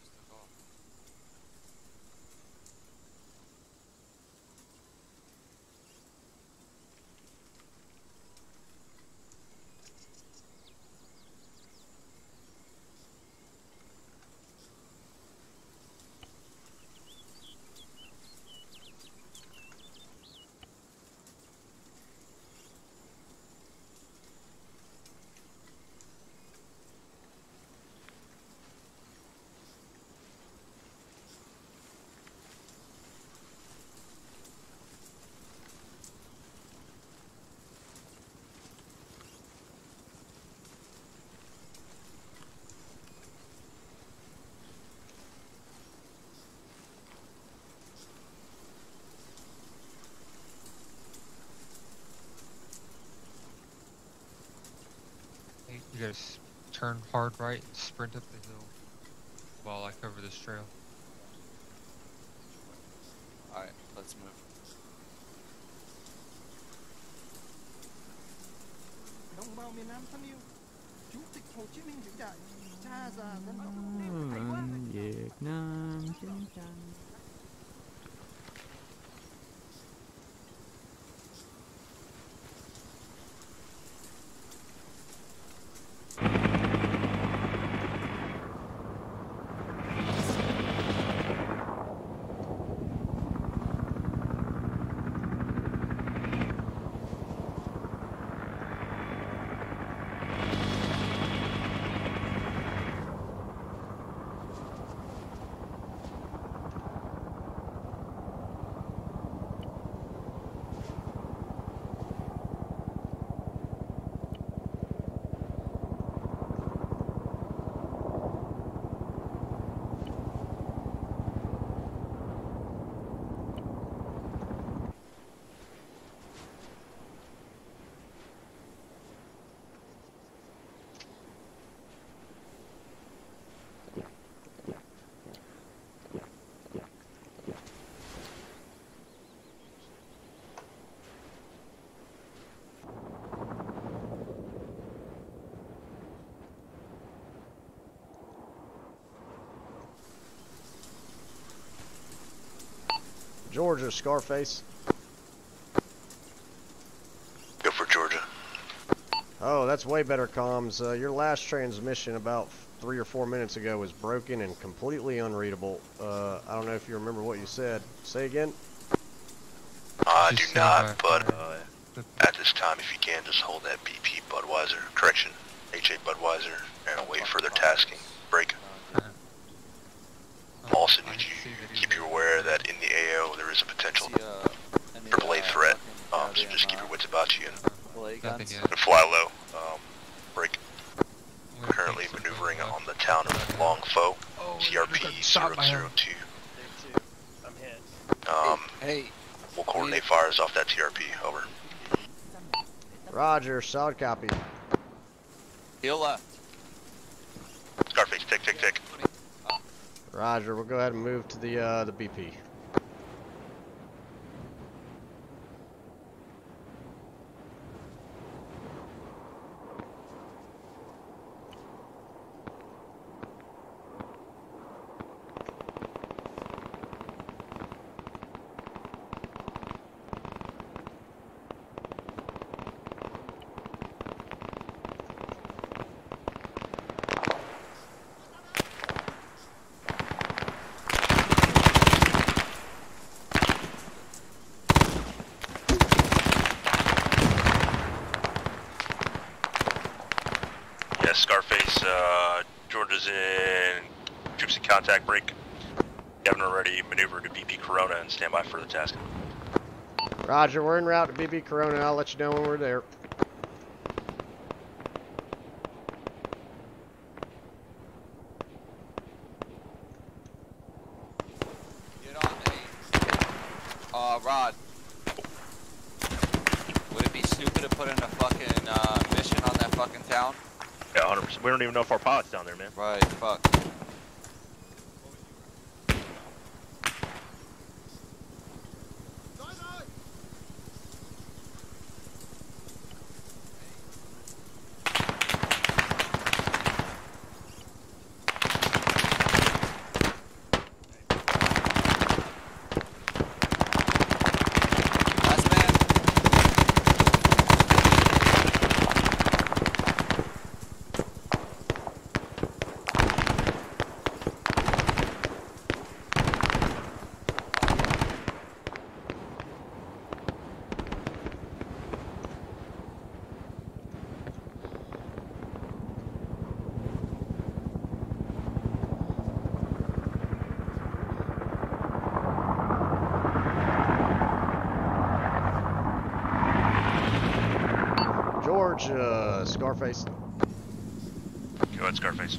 Just took off. Hey, you gotta s- turn hard right and sprint up the hill while I cover this trail. Alright, let's move. Đồng bào miền Nam thân yêu, Chủ tịch Hồ Chí Minh vĩ đại, cha già dân tộc, Georgia, Scarface. Go for Georgia. Oh, that's way better comms. Uh, your last transmission about three or four minutes ago was broken and completely unreadable. Uh, I don't know if you remember what you said. Say again. I do not, but uh, at this time, if you can, just hold that BP Budweiser, correction, HA Budweiser, and await further tasking. Break. Also need you keep you aware that in the AO there is a potential AAA threat, um, so just keep your wits about you and, Nothing fly low. Um, break. Currently maneuvering on the town of Longfo, TRP 002. I'm hit. Um, hey, we'll coordinate fires off that TRP. Over. Roger, solid copy. Heel left. Scarface, tick, tick, tick. Roger. We'll go ahead and move to the uh, the BP. Yeah, Scarface, uh, Georgia's in troops in contact break. Having maneuvered to BP Corona and stand by for the task. Roger. We're en route to BP Corona. I'll let you know when we're there. Get on me. Uh, Rod. Would it be stupid to put in a fucking uh, mission on that fucking town? Yeah, 100%. We don't even know if our pilot's down there, man. Right, fuck. George, uh, Scarface. Go ahead, Scarface.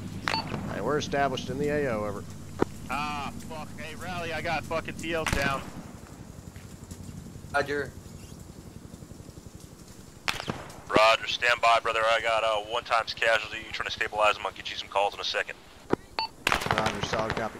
Hey, we're established in the AO. Over. Ah, fuck. Hey, Rally, I got fucking TLs down. Roger. Roger, stand by, brother. I got a uh, one times casualty. You Trying to stabilize him. I'll get you some calls in a second. Roger. Solid copy.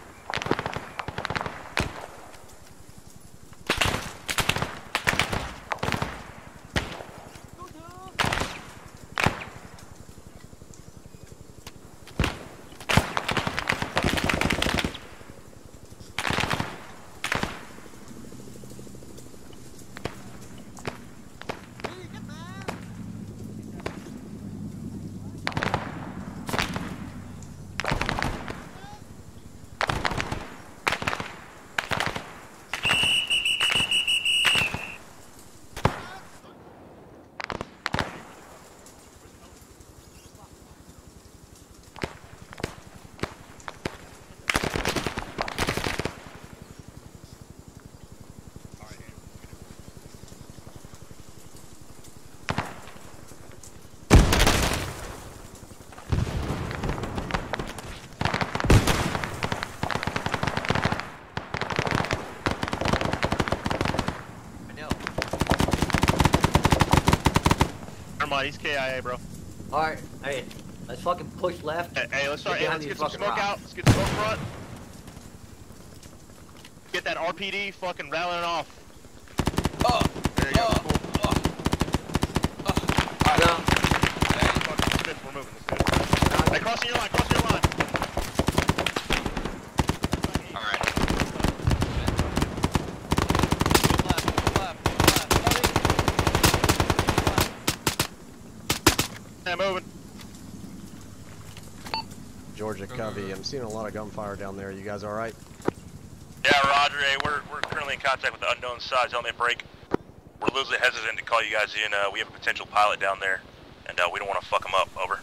Never mind, he's KIA, bro. Alright, hey, let's fucking push left. Hey, hey let's start. Hey, let's get some smoke rocks. out. Let's get smoke front. Get that RPD fucking rattling off. Oh, there you go. oh, Cool. Alright. Fucking Smith, we're moving. Let's go. Hey, crossing your line. Crossing your line. Yeah, moving. Georgia Covey. I'm seeing a lot of gunfire down there. You guys all right? Yeah, Roger. Hey, we're, we're currently in contact with the unknown sides. Helmet break. We're a little hesitant to call you guys in. Uh, we have a potential pilot down there, and uh, we don't want to fuck him up. Over.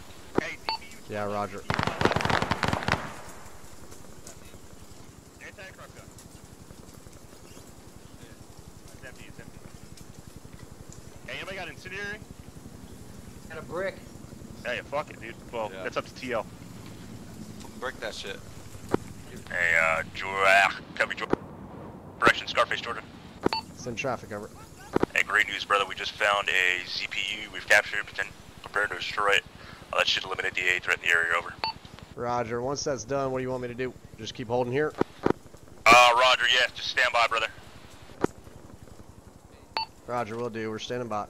Yeah, Roger. Anti-aircraft gun. It's empty. It's empty. Hey, anybody got incendiary? And a brick. Hey, fuck it, dude. Well, Yeah. that's up to TL. Break that shit. Hey, uh, Georgia, copy, Georgia. Direction, Scarface, Jordan. Send traffic over. Hey, great news, brother. We just found a ZPU. We've captured it, pretend, prepared to destroy it. Uh, that should eliminate the A threat in the area. Over. Roger. Once that's done, what do you want me to do? Just keep holding here. Uh, Roger, yeah, just stand by, brother. Roger, we'll do. We're standing by.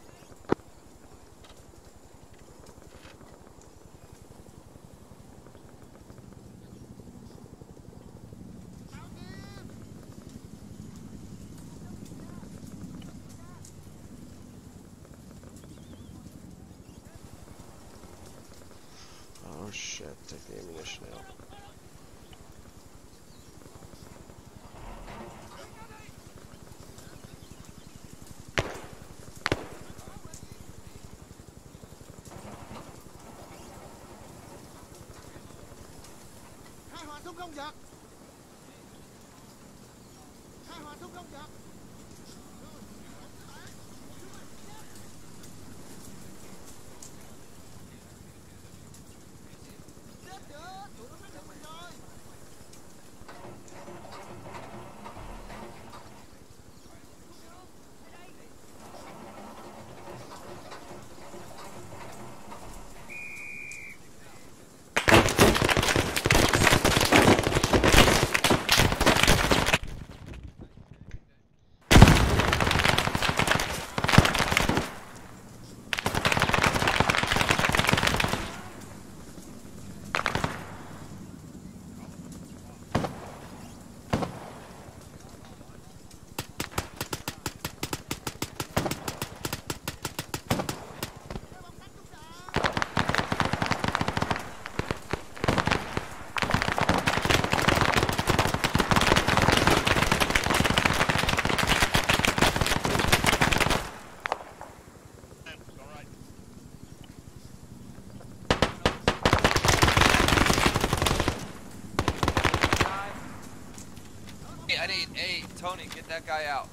Guy out.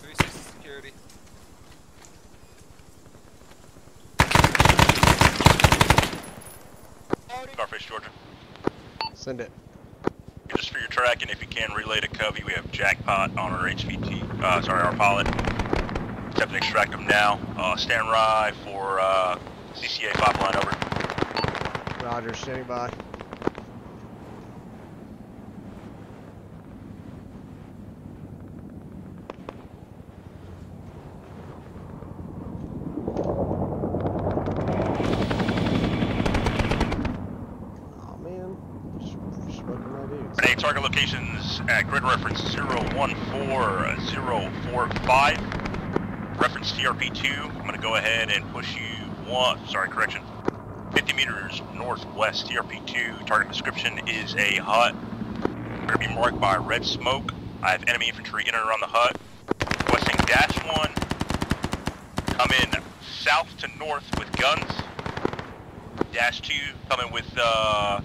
360 security. Scarface, Georgia. Send it. Just for your tracking, if you can relay to Covey, we have Jackpot on our HVT, uh, sorry, our pilot. Attempt to extract them now. Uh, stand by for uh, CCA 5 line over. Roger, standing by. Oh man, just, just smoking my dudes. Grenade target locations at grid reference 014045. Reference TRP2. I'm going to go ahead and push you one, sorry, correction. 50 meters northwest TRP2. Target description is a hut. Going to be marked by red smoke. I have enemy infantry in and around the hut. Requesting dash one. Come in south to north with guns. Dash two coming with uh,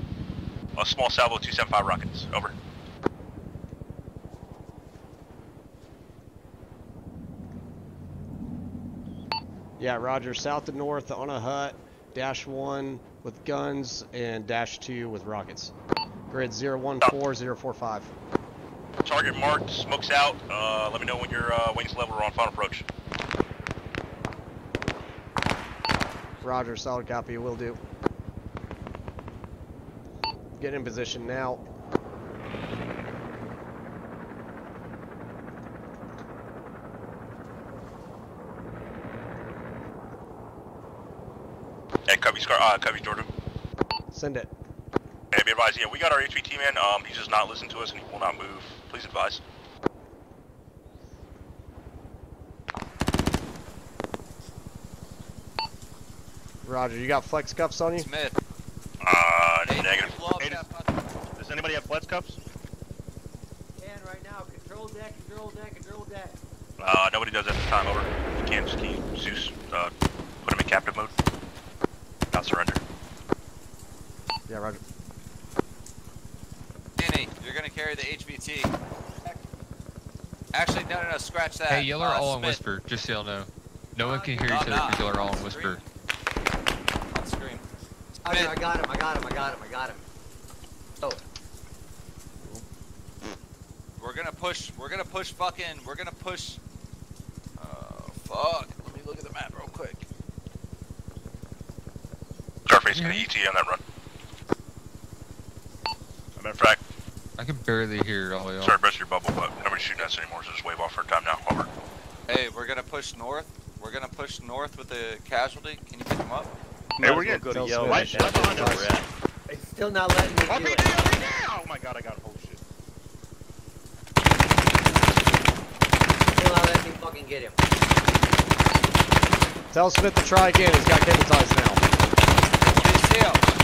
a small salvo 275 rockets. Over. Yeah, Roger. South to north on a hut. Dash one with guns and dash two with rockets. Grid 014045. Target marked, smokes out. Uh, let me know when your uh, wings level are on final approach. Roger, solid copy. Will do. Get in position now. Hey, Covey, uh, Covey, Georgia. Send it. Hey, be advised, yeah, we got our HVT man. Um, he's just not listening to us and he will not move. Please advise. Roger, you got flex cuffs on you? Smith. Uh, negative. Hey, does, does anybody have flex cuffs? Can right now. Control deck, control deck, control deck. Uh, nobody does at this time, over. If you can't just keep Zeus, uh, put him in captive mode. Not surrender. Yeah, Roger. Danny, you're gonna carry the HVT. Actually, no, no, no, scratch that. Hey, y'all are Uh, all on Smith, whisper, just so y'all know. No one can hear each other no. because y'all are all in whisper. On screen. Roger, I got him, I got him, I got him, I got him. Oh, We're gonna push. We're gonna push. Fucking. We're gonna push. Oh fuck. Let me look at the map real quick. Scarface, gonna ET on that run. matter of fact, I can barely hear all y'all. sorry, burst your bubble, but nobody's shooting at us anymore, so just wave off for a time now. Over. Hey, we're gonna push north. We're gonna push north with the casualty. Can you pick them up? Hey, we're gonna go to Tell yellow Smith. right now. behind That's us. where we're at. It's still not letting me do RPG, it. RPG! Oh my god, I got holy shit. Still not letting me fucking get him. Tell Smith to try again. He's got cable ties now.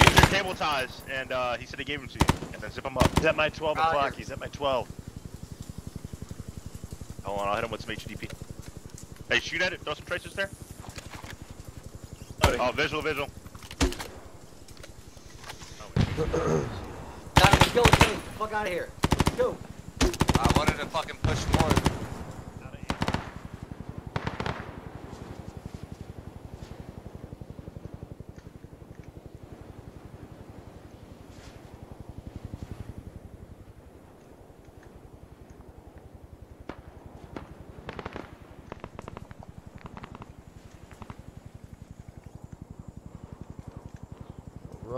Use your cable ties, and uh, he said he gave them to you, and then zip them up. He's at my 12 Roger. o'clock. He's at my 12. Hold on, I'll hit him with some HDP. Hey, shoot at it. Throw some traces there. Oh, oh visual, visual. Got him. Go, go. Fuck out of here. Go. I wanted to fucking push north.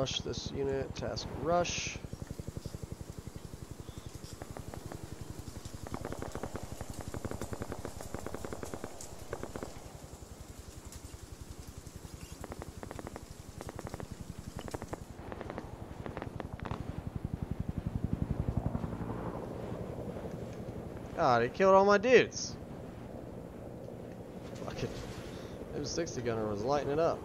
Rush this unit. Task rush. God, he killed all my dudes. Fucking M60 gunner was lighting it up.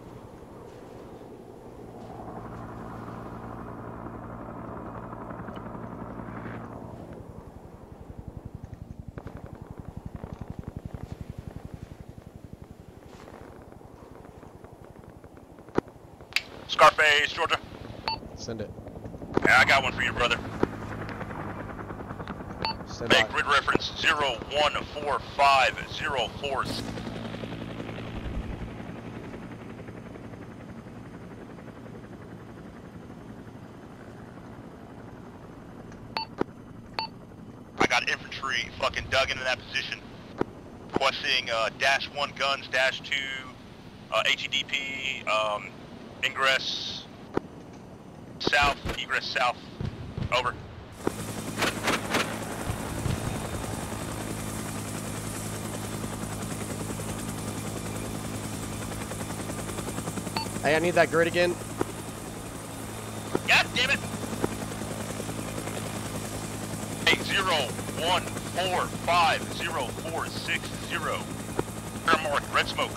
Scarface, Georgia. Send it. Yeah, I got one for you, brother. Send. Make grid reference 0145046. I got infantry fucking dug into that position. Requesting uh, dash one guns, dash two, uh, HEDP, um, ingress south, egress south. Over. Hey, I need that grid again. God damn it! Eight zero one four five zero four six zero. Mark, red smoke.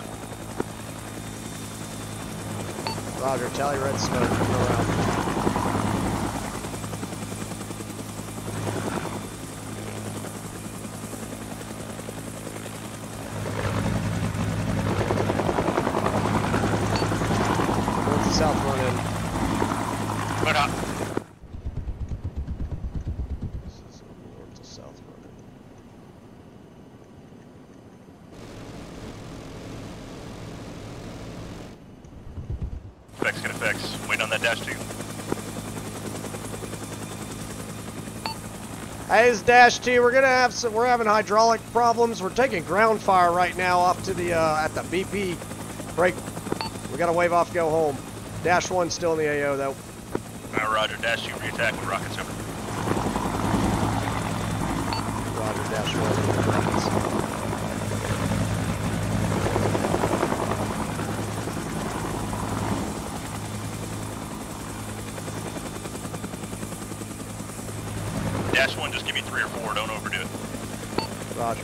Roger, tally red smoke. Come around. North to south running. Good up. North to south running. Effects, get effects. Waiting on that dash two. Hey, Dash T. We're gonna have some. We're having hydraulic problems. We're taking ground fire right now off to the uh, at the BP break. We gotta wave off, go home. Dash one still in the AO though. Roger, dash two, reattack with rockets over. Roger, Dash one. Dash one, just give me three or four, don't overdo it. Roger.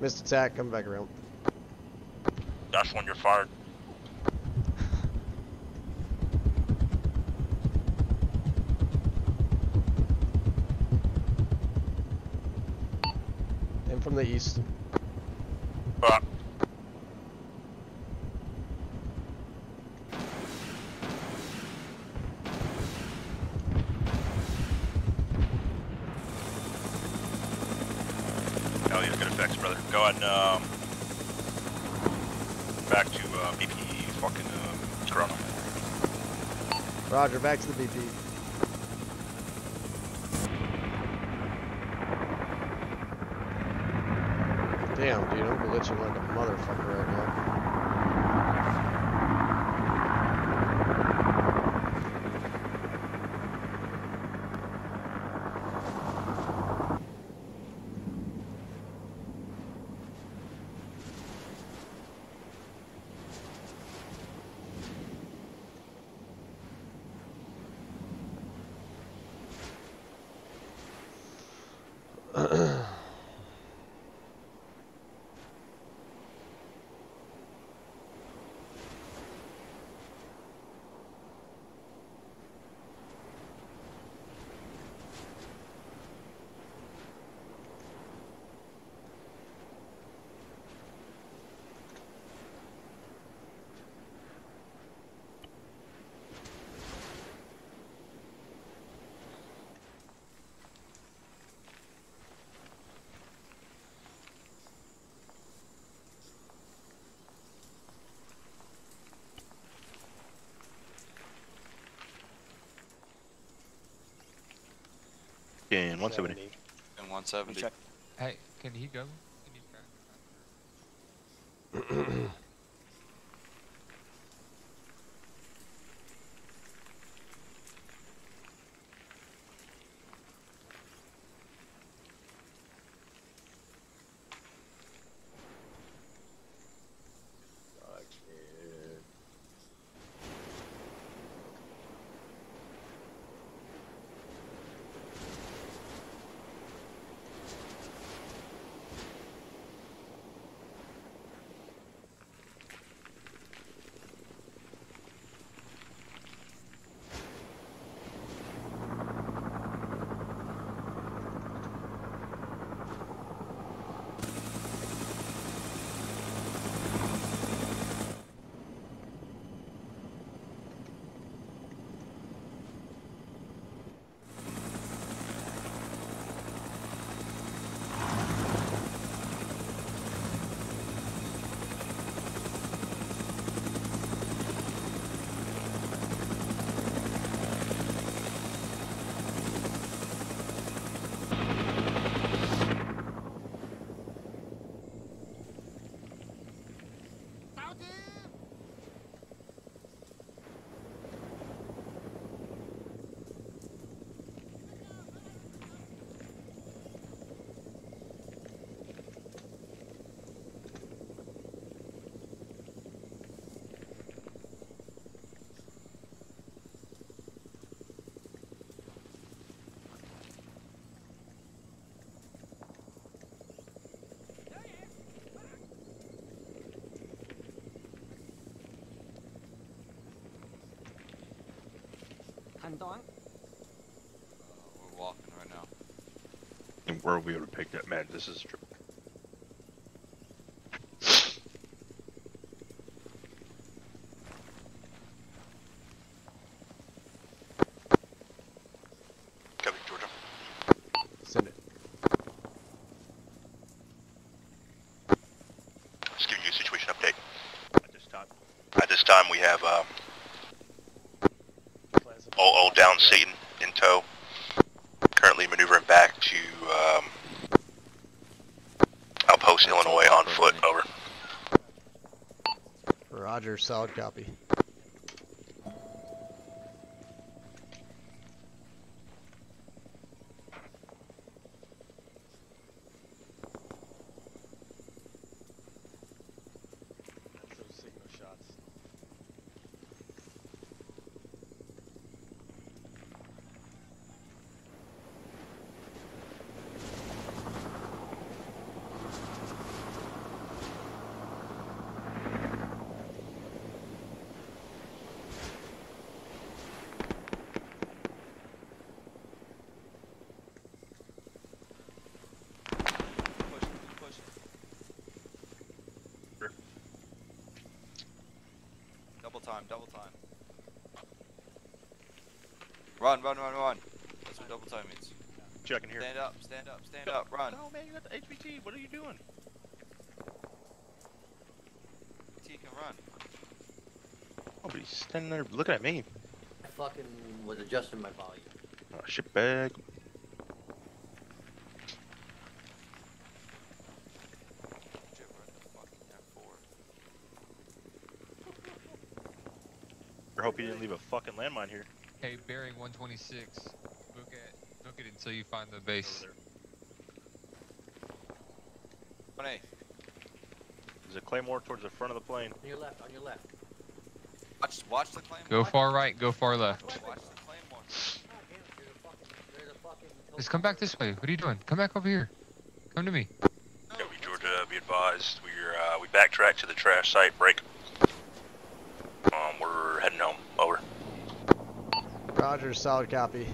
Missed attack. Come back around. Dash one, you're fired. In from the east. Uh, Oh, yeah, good effects, brother. Go ahead and, um, back to, uh, BP fucking, um, Corona. Roger. Back to the BP. Damn, dude, I'm glitching like a motherfucker right now. In 170. And 170. Hey, can he go? Can he Thanh toán. We're walking right now. And where are we able to pick that? Man, this is true. Copy, Georgia. Send it. Just giving situation update. At this time. Time, we have uh, old, old Satan in tow. Currently maneuvering back to um, Outpost, Illinois on foot. Over. Roger, solid copy. Run, run, run, run. That's what double time means. Checking here. Stand up, stand up, stand up, run. No, man, you got the HVT. What are you doing? T can run. Nobody's standing there looking at me. I fucking was adjusting my volume. Oh, shit bag. I hope you didn't leave a fucking landmine here. Hey, bearing 126. Book it. Book it until you find the base. One A. There's a claymore towards the front of the plane. On your left, on your left. Watch, watch the claim. Go far right. Go far left. Watch the claymore. Just come back this way. What are you doing? Come back over here. Come to me. Copy, Georgia. Be advised. We're uh, we backtrack to the crash site. Break. Um, we're heading home. Over. Roger, solid copy.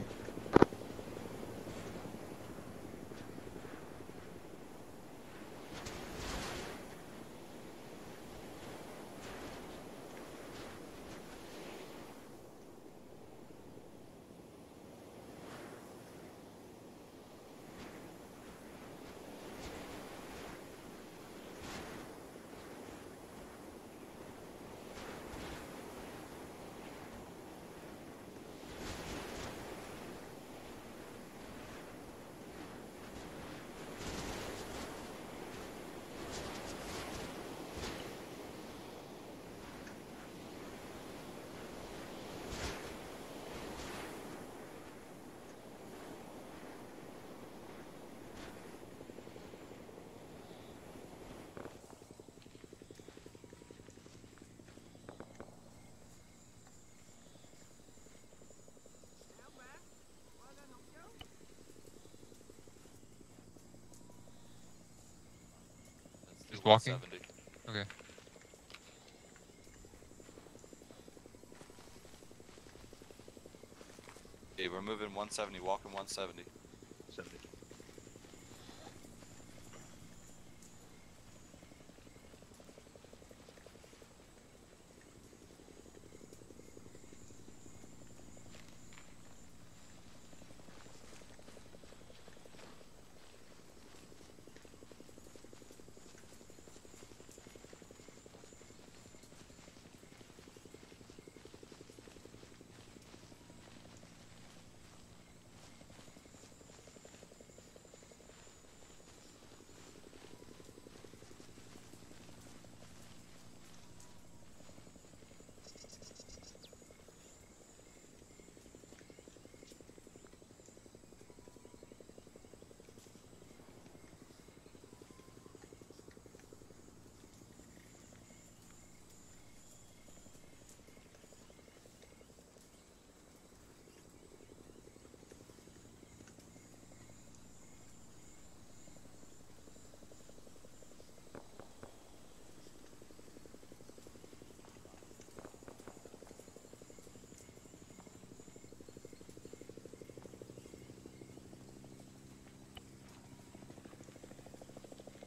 Walking. Okay. Okay, we're moving 170. Walking 170. 70.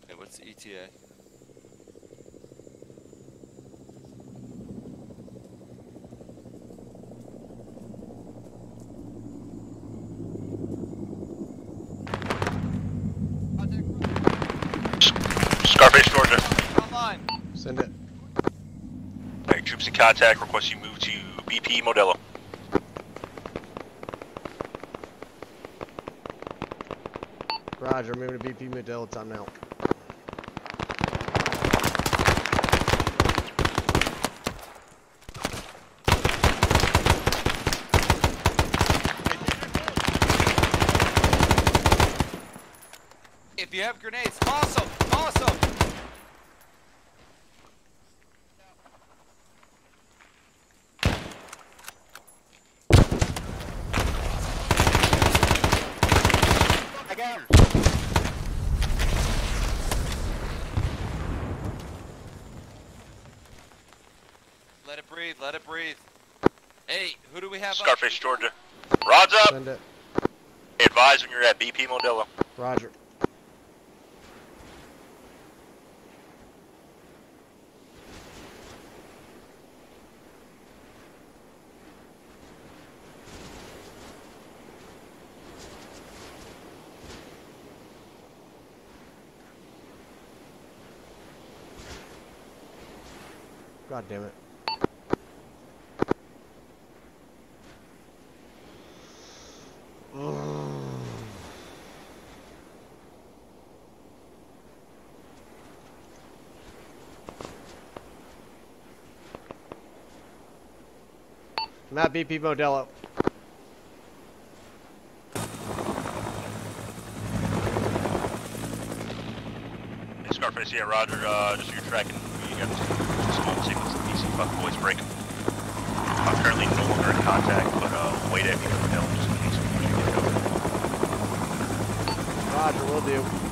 Hey, what's ETA? Scarface, Georgia. Send it. Alright, troops in contact. Request you move to BP Modelo. Roger, moving to BP Modelo. Time now. If you have grenades, toss them! Toss them! I got him. Let it breathe, let it breathe. Hey, who do we have up? Scarface, Georgia. Rods up. Send it. Be when you're at BP Modelo. Roger. God damn it. Matt BP Modelo. Hey, Scarface, yeah, Roger, uh, just so you're tracking, we got a small fuck boys breaking. I'm currently no longer in contact, but, uh, wait at me to tell just in case we need to get over. Roger, will do.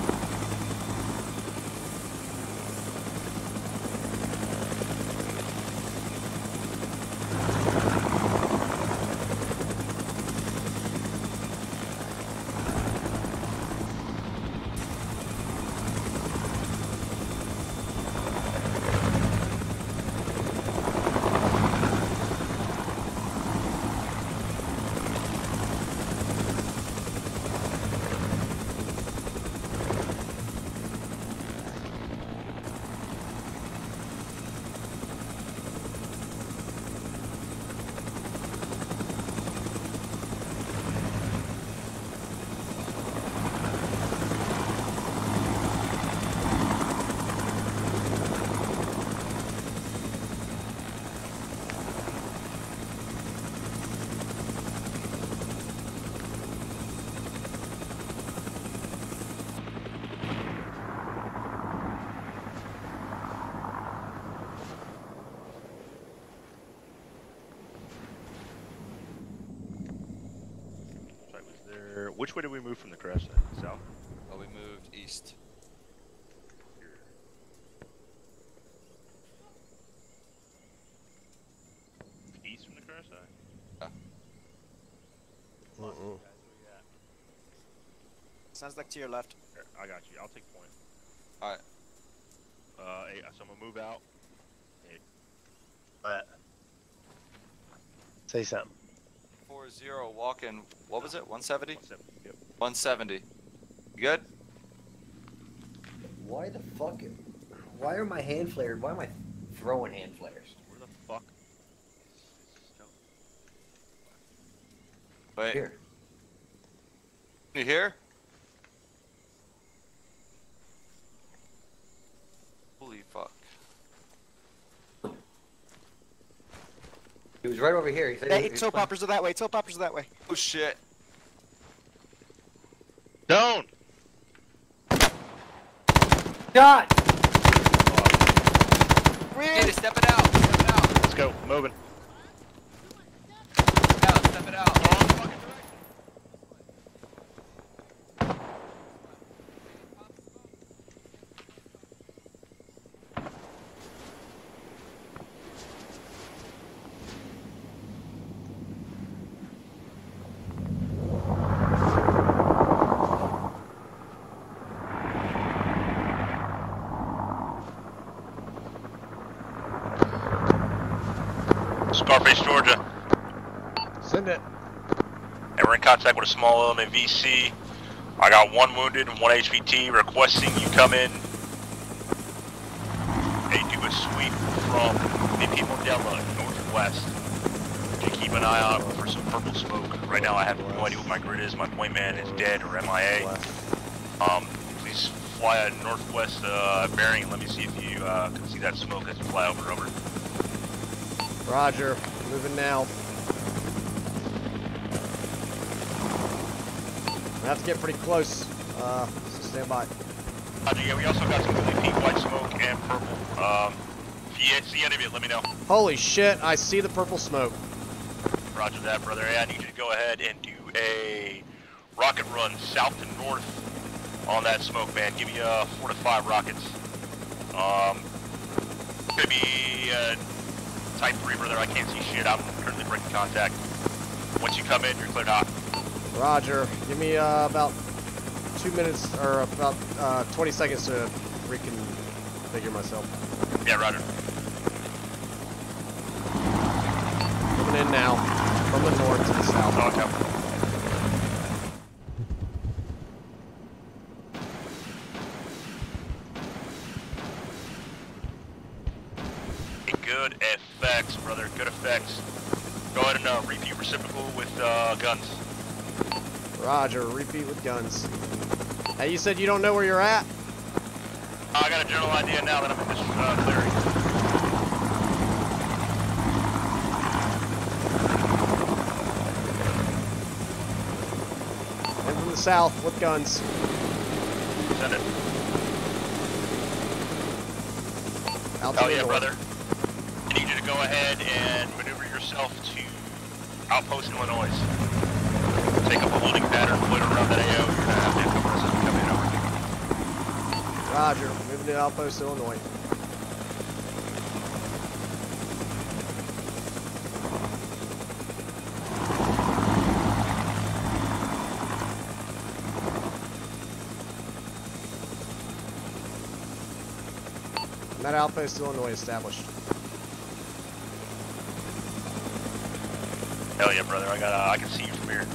Was there? Which way did we move from the crash site? South. Oh, we moved east. East from the crash site. Mm-mm. Sounds like to your left. Here, I got you. I'll take point. All right. Uh, hey, so I'm gonna move out. Hey, But say something. Four zero walking. What was it? 170. 170. Yep. 170. You good? Why the fuck? Why are my hand flares? Why am I throwing hand flares? Where the fuck? Wait. Here. You here? Holy fuck. He was right over here. He said Hey, he was toe poppers are that way. Toe poppers are that way. Oh shit. Down. Shot! Hey, step it out. Step it out. Let's go. Moving. Step it out. Step it out. Scarface, Georgia. Send it. And we're in contact with a small element VC. I got one wounded and one HVT requesting you come in. Hey, do a sweep from the BP Modelo northwest. And keep an eye out for some purple smoke. Right now I have no idea what my grid is. My point man is dead or MIA. Um, please fly a northwest uh, bearing and let me see if you uh, can see that smoke as you fly over. Over. Roger. Moving now. I have to get pretty close. Uh, so stand by. Roger, yeah, we also got some really pink, white smoke and purple. Um, if you see any of it, let me know. Holy shit! I see the purple smoke. Roger that, brother. Hey, I need you to go ahead and do a rocket run south to north on that smoke, man. Give me uh, four to five rockets. Um, gonna be uh, type three, brother. I can't see shit. I'm currently breaking contact. Once you come in, you're cleared hot. Roger. Give me uh, about two minutes or about uh, 20 seconds to reconfigure myself. Yeah, Roger. Coming in now from the north to the south. Okay. Roger, repeat with guns. Hey, you said you don't know where you're at? Uh, I got a general idea now that I'm in this uh, clearing. south with guns. Send it. Out oh yeah, door. brother. I need you to go ahead and maneuver yourself to Outpost Illinois. Take up a pattern, put around that AO. You're gonna have to cover us as come in over. Roger. Moving to Outpost, Illinois. That Outpost, Illinois established. Hell yeah, brother. I got. Uh, I can see you from here.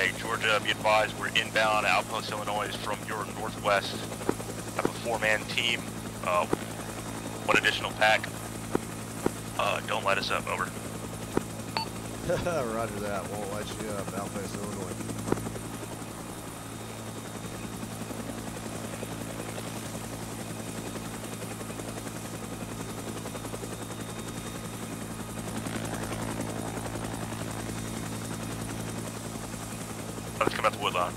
Hey, Georgia, be advised we're inbound Outpost, Illinois from your northwest. Have a four-man team, uh, one additional pack. Uh, don't let us up, over. Roger that. Won't let you up. Outpost, Illinois. Let's come out the woodline.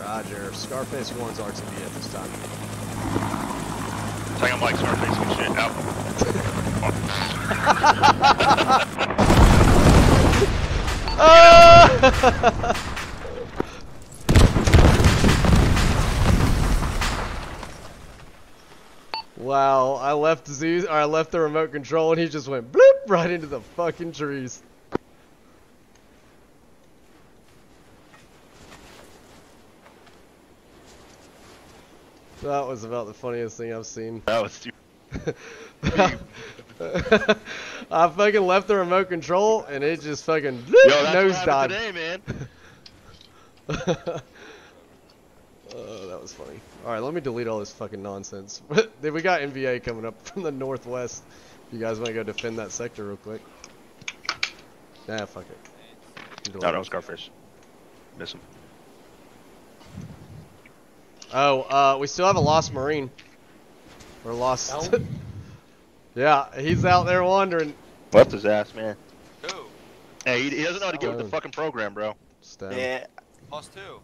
Roger. Scarface 1's RTB at this time. On, Mike, Scarface and shit. Out. wow, I left Zeus, or I left the remote control and he just went bloop right into the fucking trees. That was about the funniest thing I've seen. That was stupid. I fucking left the remote control and it just fucking Yo, that's nose what today, man. Oh, that was funny. Alright, let me delete all this fucking nonsense. We got NVA coming up from the northwest. If you guys want to go defend that sector real quick. Nah, fuck it. Delete No, it. no, Scarface. Miss him. Oh, uh, we still have a lost Marine. We're lost. yeah, he's out there wandering. Left his ass, man. Who? Hey, he, he doesn't know how to get with the fucking program, bro. Stone. Yeah. Lost two.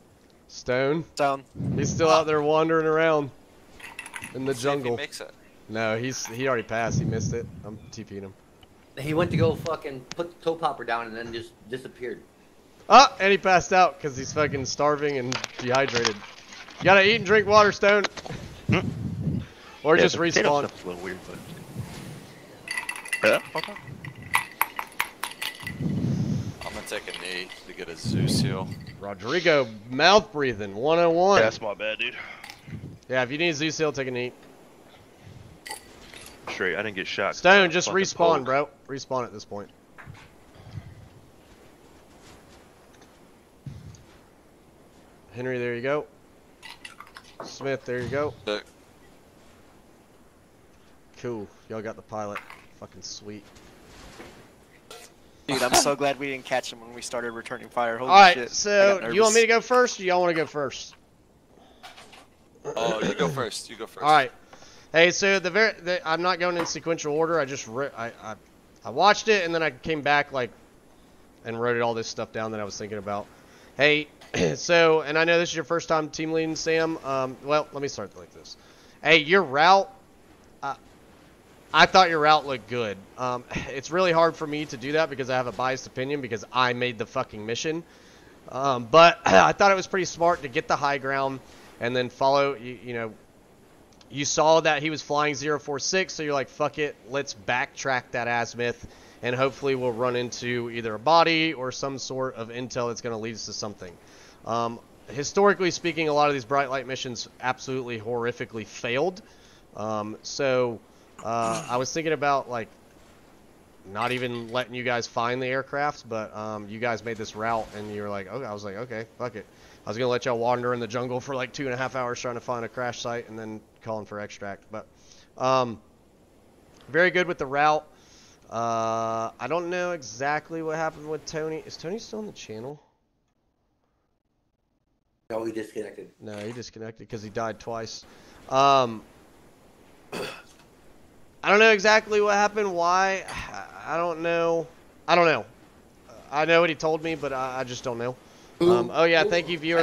Stone. Stone. He's still out there wandering around in the See if he jungle. makes it. No, he's he already passed. He missed it. I'm TPing him. He went to go fucking put the toe popper down and then just disappeared. Ah, and he passed out because he's fucking starving and dehydrated. You gotta eat and drink water, Stone. Hmm? or Yeah, just the respawn. stuff's a little weird, but. Yeah, okay. I'm gonna take a knee to get a Zeus heal. Rodrigo, mouth breathing, 101. Yeah, that's my bad, dude. Yeah, if you need Zeus heal, take a knee. Straight, I didn't get shot. Stone, just respawn, pulled. bro. Respawn at this point. Henry, there you go. Smith, there you go. Look. Cool. Y'all got the pilot. Fucking sweet. Dude, I'm so glad we didn't catch him when we started returning fire. Holy All right, shit. I so you want me to go first, or y'all want to go first? Oh, you go first. You go first. All right. Hey, so the very the, I'm not going in sequential order. I just re- I, I I watched it and then I came back like and wrote it all this stuff down that I was thinking about. Hey, so and I know this is your first time team leading, Sam. Um, well, let me start like this. Hey, your route. Uh, I thought your route looked good. Um, it's really hard for me to do that because I have a biased opinion because I made the fucking mission. Um, but I thought it was pretty smart to get the high ground and then follow. You, you know, you saw that he was flying 046, so you're like, fuck it, let's backtrack that azimuth, and hopefully we'll run into either a body or some sort of intel that's going to lead us to something. Um, historically speaking, a lot of these bright light missions absolutely horrifically failed. Um, so uh, I was thinking about like not even letting you guys find the aircraft, but um, you guys made this route, and you were like, okay, I was like, okay, fuck it. I was gonna let y'all wander in the jungle for like two and a half hours trying to find a crash site, and then calling for extract. But um, very good with the route. Uh, I don't know exactly what happened with Tony. Is Tony still on the channel? No, he disconnected. No, he disconnected because he died twice. Um, I don't know exactly what happened. Why? I don't know. I don't know. I know what he told me, but I, I just don't know. Um, oh yeah, thank you viewers.